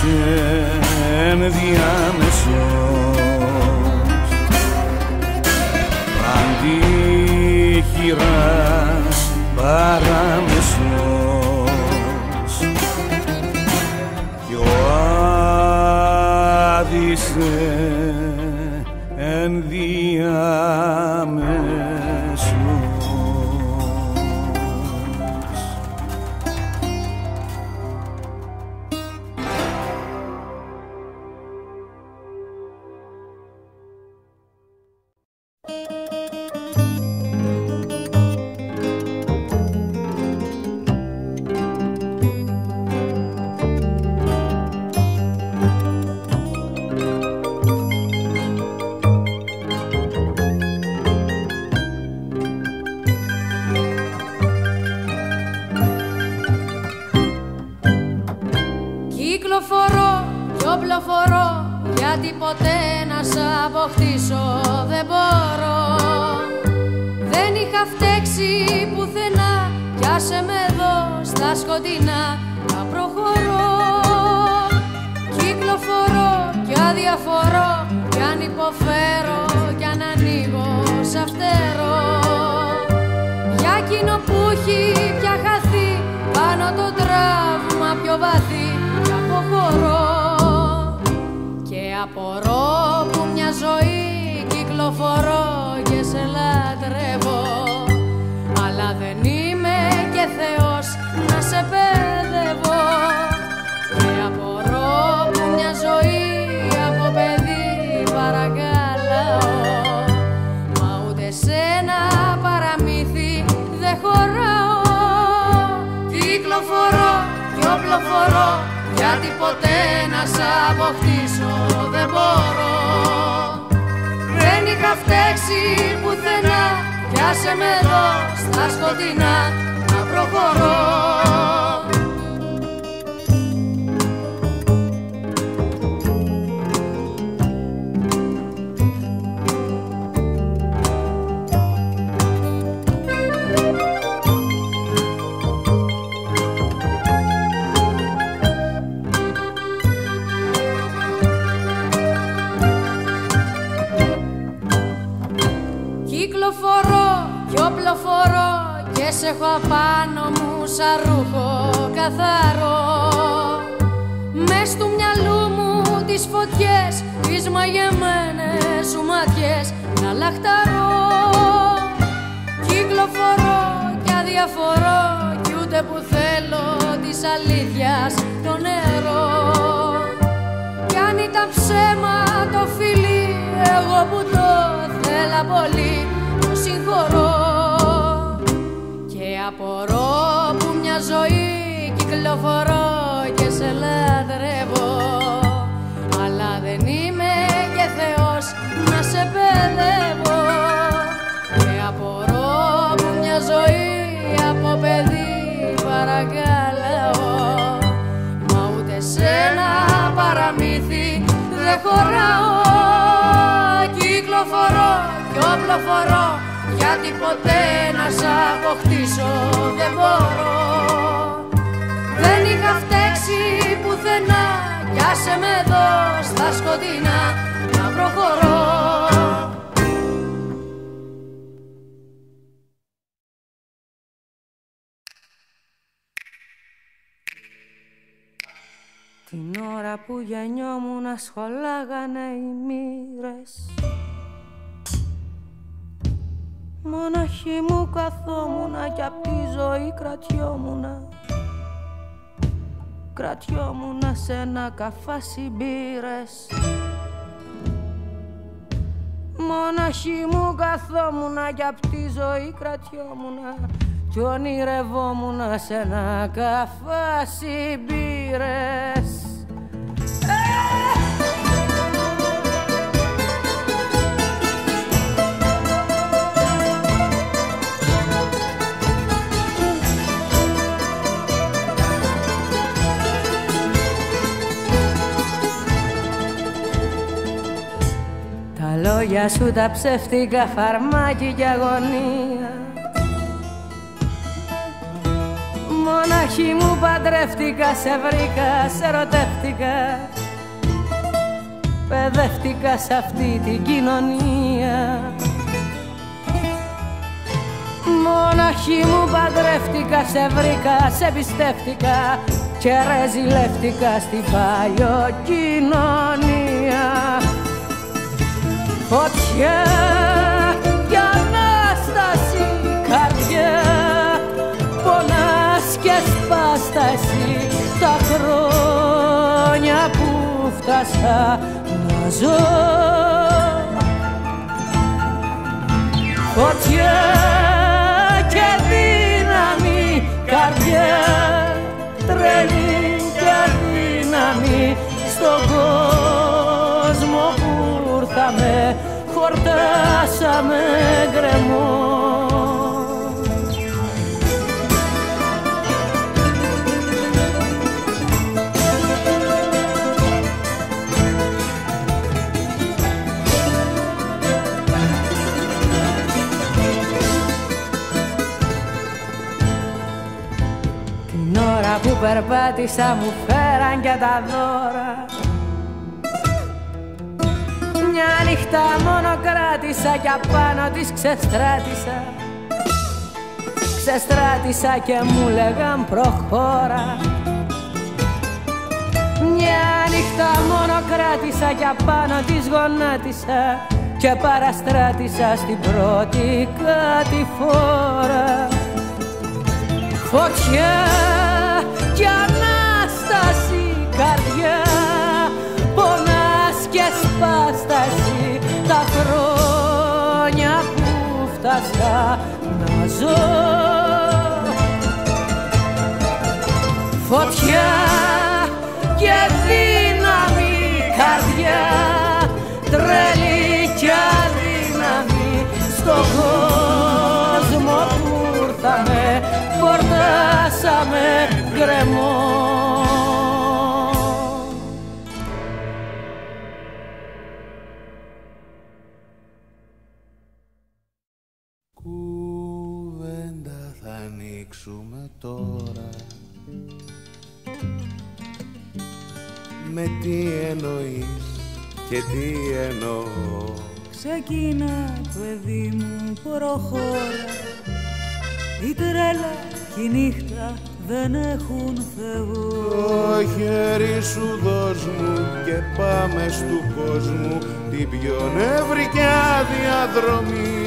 ενδιάμεσος. Αντίχειρας παράμεσος Άδης σ' αποκτήσω δεν μπορώ. Δεν είχα φταίξει πουθενά κι άσε με εδώ στα σκοτεινά. Να προχωρώ. Κυκλοφορώ κι αδιαφορώ κι αν υποφέρω κι αν ανοίγω σ' φτερό Για εκείνο που έχει πια χαθεί πάνω το τραύμα πιο βαθύ. Κι αποχωρώ και απορώ που μια ζωή κυκλοφορώ και σε λατρεύω. Αλλά δεν είμαι και Θεός να σε παιδεύω. Και απορώ που μια ζωή από παιδί παρακαλάω. Μα ούτε σε ένα παραμύθι δεν χωράω. Κυκλοφορώ κι οπλοφορώ γιατί ποτέ να σ' αποκτήσω δεν μπορώ Δεν είχα φταίξει πουθενά κι άσε με εδώ στα σκοτεινά να προχωρώ κι οπλοφορώ και σε έχω απάνω μου σαν ρούχο καθαρό. Μες του μυαλού μου τις φωτιές, τις μαγεμένες σου μάτιες να λαχταρώ. Κυκλοφορώ κι αδιαφορώ κι ούτε που θέλω της αλήθειας το νερό. Κι αν ήταν ψέμα το φίλι εγώ που το θέλα πολύ το συγχωρώ. και απορώ που μια ζωή κυκλοφορώ και σε λατρεύω. Αλλά δεν είμαι και Θεός να σε παιδεύω. Και απορώ που μια ζωή από παιδί παρακαλάω. Μα ούτε σε ένα παραμύθι δεν χωράω. Κυκλοφορώ κι οπλοφορώ γιατί ποτέ να σ' αποκτήσω. Δεν μπορώ. Δεν είχα φταίξει πουθενά. Κι άσε με εδώ στα σκοτεινά να προχωρώ. Την ώρα που γεννιόμουν σχολάγανε οι μοίρες Μοναχή μου καθόμουνα κι απ' τη ζωή κρατιόμουνα. Κρατιόμουνα σε ένα καφάσι μπύρες Μοναχή μου καθόμουνα κι απ' τη ζωή κρατιόμουνα. Κι ονειρευόμουνα σε ένα καφάσι μπύρες λόγια σου τα ψεύτικα φαρμάκι και αγωνία. Μοναχή μου παντρεύτηκα, σε βρήκα, σε ερωτεύτηκα. Παιδεύτηκα σε αυτή την κοινωνία. Μοναχή μου παντρεύτηκα, σε βρήκα, σε πιστεύτηκα και ρεζιλεύτηκα στην παλιοκοινωνία Φωτιά. Και Ανάσταση καρδιά. Πονάς και σπάσταση τα χρόνια που φτάσα να ζω. Φωτιά και δύναμη καρδιά. Τρελή και αδύναμη στον κόσμο που ήρθαμε χορτάσαμε γκρεμό. Την ώρα που περπάτησα μου φέραν και τα δώρα Μια νύχτα μόνο κράτησα κι απάνω της ξεστράτησα. Ξεστράτησα και μου λέγαν προχώρα. Μια νύχτα μόνο κράτησα κι απάνω της γονάτισα και παραστράτησα στην πρώτη κατηφόρα. Φωτιά και σπάσταση τα χρόνια που φτάσα να ζω. Φωτιά και δύναμη καρδιά τρελή και αδύναμη στον κόσμο που ήρθαμε χορτάσαμε γκρεμό τώρα. Με τι εννοείς και τι εννοώ. Ξεκίνα παιδί μου προχώρα. Η τρέλα και η νύχτα δεν έχουν Θεό Το χέρι σου δώσ' μου και πάμε στου κόσμου. Την πιο νευρικιά διαδρομή.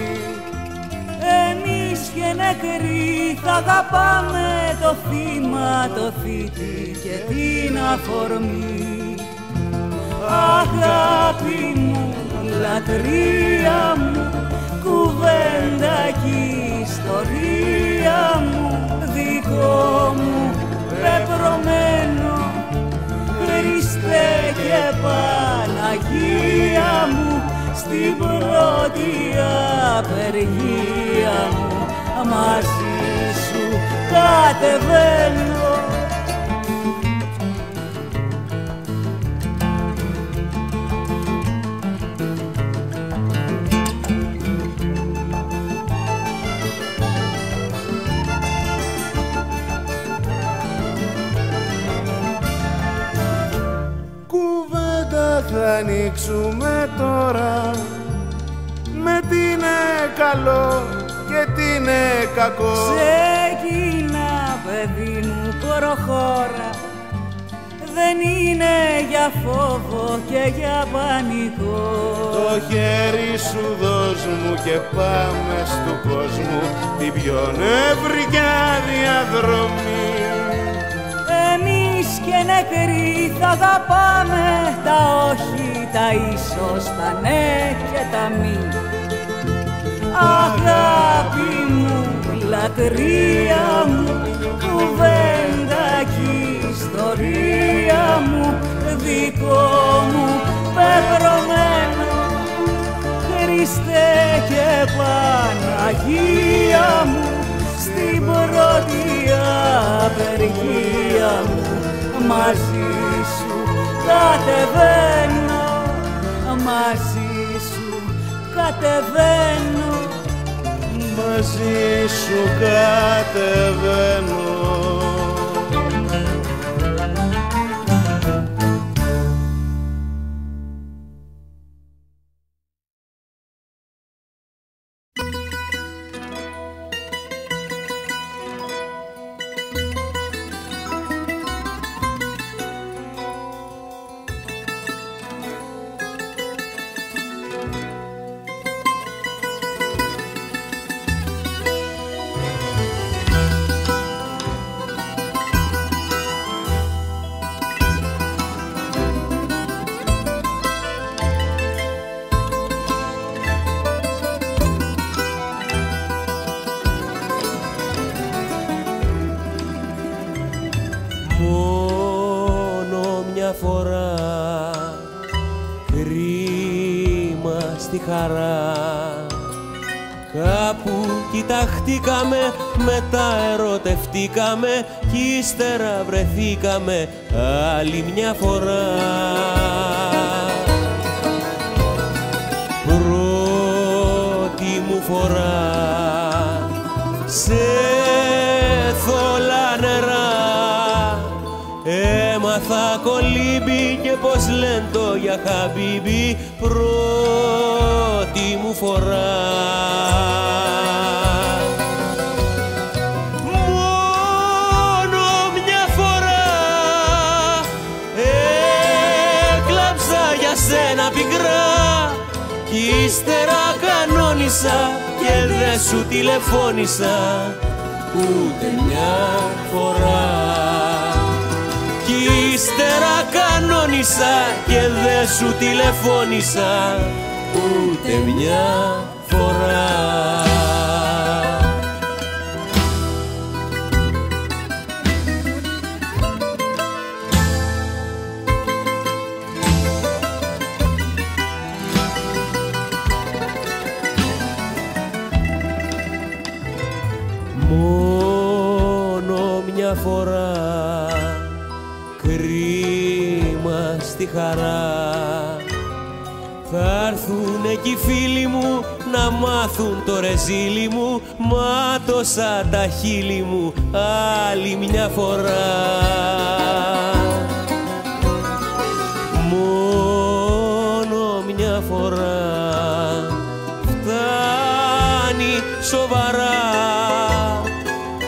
Εμείς και νεκροί. Θα αγαπάμε το θύμα, το θήτη και την αφορμή. Αγάπη μου, λατρεία μου, κουβέντα κι ιστορία μου. Δικό μου πεπρωμένο Χριστέ και Παναγία μου στην πρώτη απεργία μου μαζί σου κατεβαίνω. Κουβέντα θα ανοίξουμε τώρα. Με τι είναι καλό είναι κακό. Ξεκινά παιδί μου προχώρα. Δεν είναι για φόβο και για πανικό. Το χέρι σου δώσ' μου και πάμε στου κόσμου την πιο νευρικιά διαδρομή Εμείς και νεκροί θα αγαπάμε τα όχι, τα ίσως, τα ναι και τα μη Αγάπη μου, λατρεία μου, κουβέντα κι ιστορία μου, δικό μου πεπρωμένο. Χριστέ και Παναγία μου, στην πρώτη απεργία μου μαζί σου κατεβαίνω, μαζί σου κατεβαίνω μαζί σου κατεβαίνω κοιταχτήκαμε, μετά ερωτευτήκαμε κι ύστερα βρεθήκαμε άλλη μια φορά. Πρώτη μου φορά σε θολά νερά Έμαθα κολύμπι και πως λένε το για χαμπίμπι. Πρώτη μου φορά ύστερα κανόνισα και δεν σου τηλεφώνησα ούτε μια φορά. Κι ύστερα κανόνισα και δεν σου τηλεφώνησα ούτε μια φορά εκεί φίλοι μου να μάθουν το ρεζίλι μου. Μάτωσα τα χείλη μου άλλη μια φορά. Μόνο μια φορά. Φτάνει σοβαρά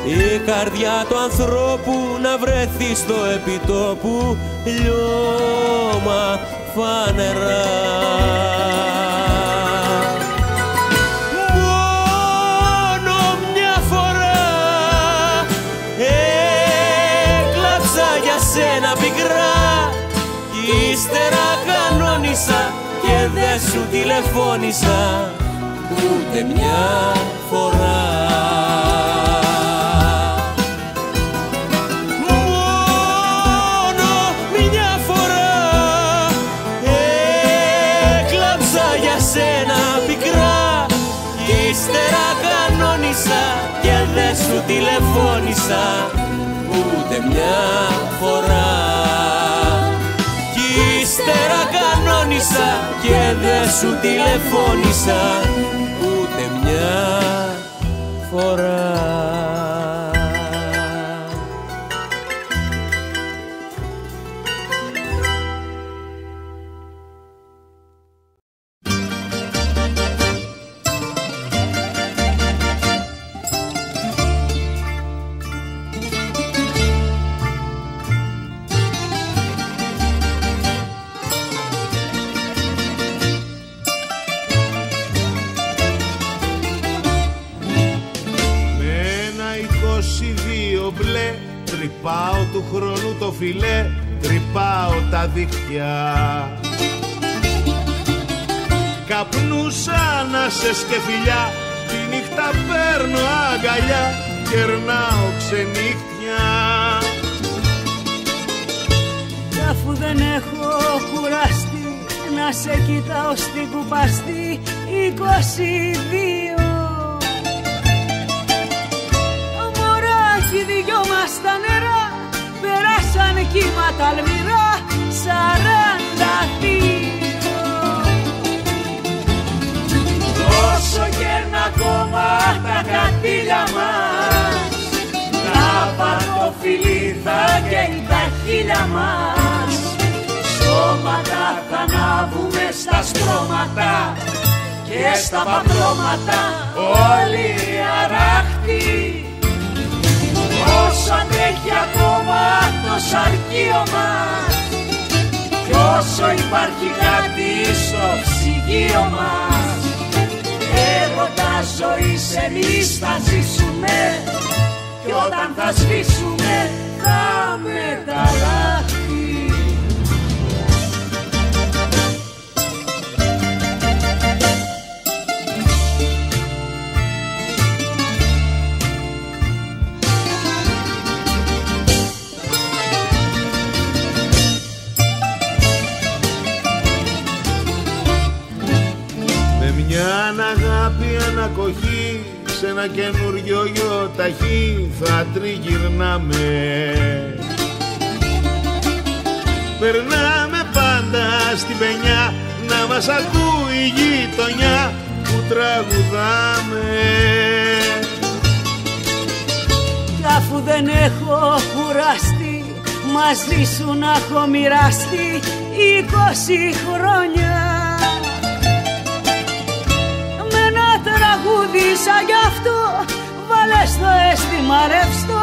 η καρδιά του ανθρώπου να βρεθεί στο επιτόπου. Λιώμα φανερά. Δεν σου τηλεφώνησα ούτε μια φορά. Μόνο μια φορά έκλαψα για σένα πικρά κι ύστερα κανόνισα και δεν σου τηλεφώνησα ούτε μια φορά κι ύστερα κανόνισα και δεν σου τηλεφώνησα ούτε μια φορά χρόνου το φιλέ, τρυπάω τα δίχτυα. Καπνούς άνασες και φιλιά, τη νύχτα παίρνω αγκαλιά, κερνάω ξενύχτια. Κι αφού δεν έχω κουραστεί να σε κοιτάω στην κουπαστή 22 Μωράκι δυο μας τα νερά περάσαν κύματα αλμυρά σαράντα Όσο κέρνα ακόμα τα κατήλια μας Λάβα το φιλί θα καίει τα χείλια μας. Στρώματα θα ανάβουμε στα στρώματα Και στα παπλώματα όλοι αράχτοι Όσο αντέχει ακόμα το σαρκείο μας Κι όσο υπάρχει κάτι στο ψυγείο μας Έρωτα ζωής εμείς θα ζήσουμε Κι όταν θα σβήσουμε θα μεταλλάχθει ένα καινούριο γιοταχή θα τριγυρνάμε. Περνάμε πάντα στην πενιά να μας ακούει η γειτονιά που τραγουδάμε. Κι αφού δεν έχω κουραστεί μαζί σου να έχω μοιραστεί είκοσι χρόνια τραγούδι σαν γι' αυτό. Βάλε στο αίσθημα ρευστό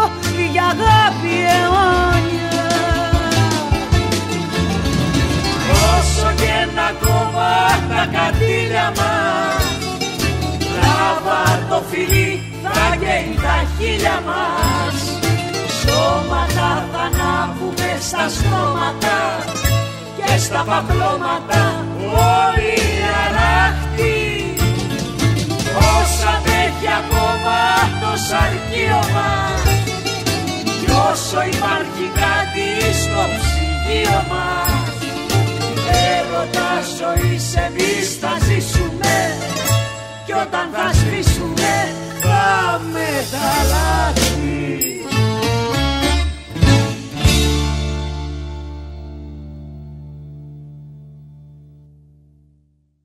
για αγάπη αιώνια. Όσο και να ακόμα τα κατήλια μας Λάβα το φιλί θα καίει τα χείλια μας. Σώματα θα ανάβουμε στα στρώματα Και στα παπλώματα όλοι αράχτοι Ποιος τέτοια ακόμα το σαρκίωμα Κι όσο υπάρχει κάτι στο ψυγείο μας Έρωτα ζωή σε εμείς θα ζήσουμε. Κι όταν θα σβήσουμε θα τα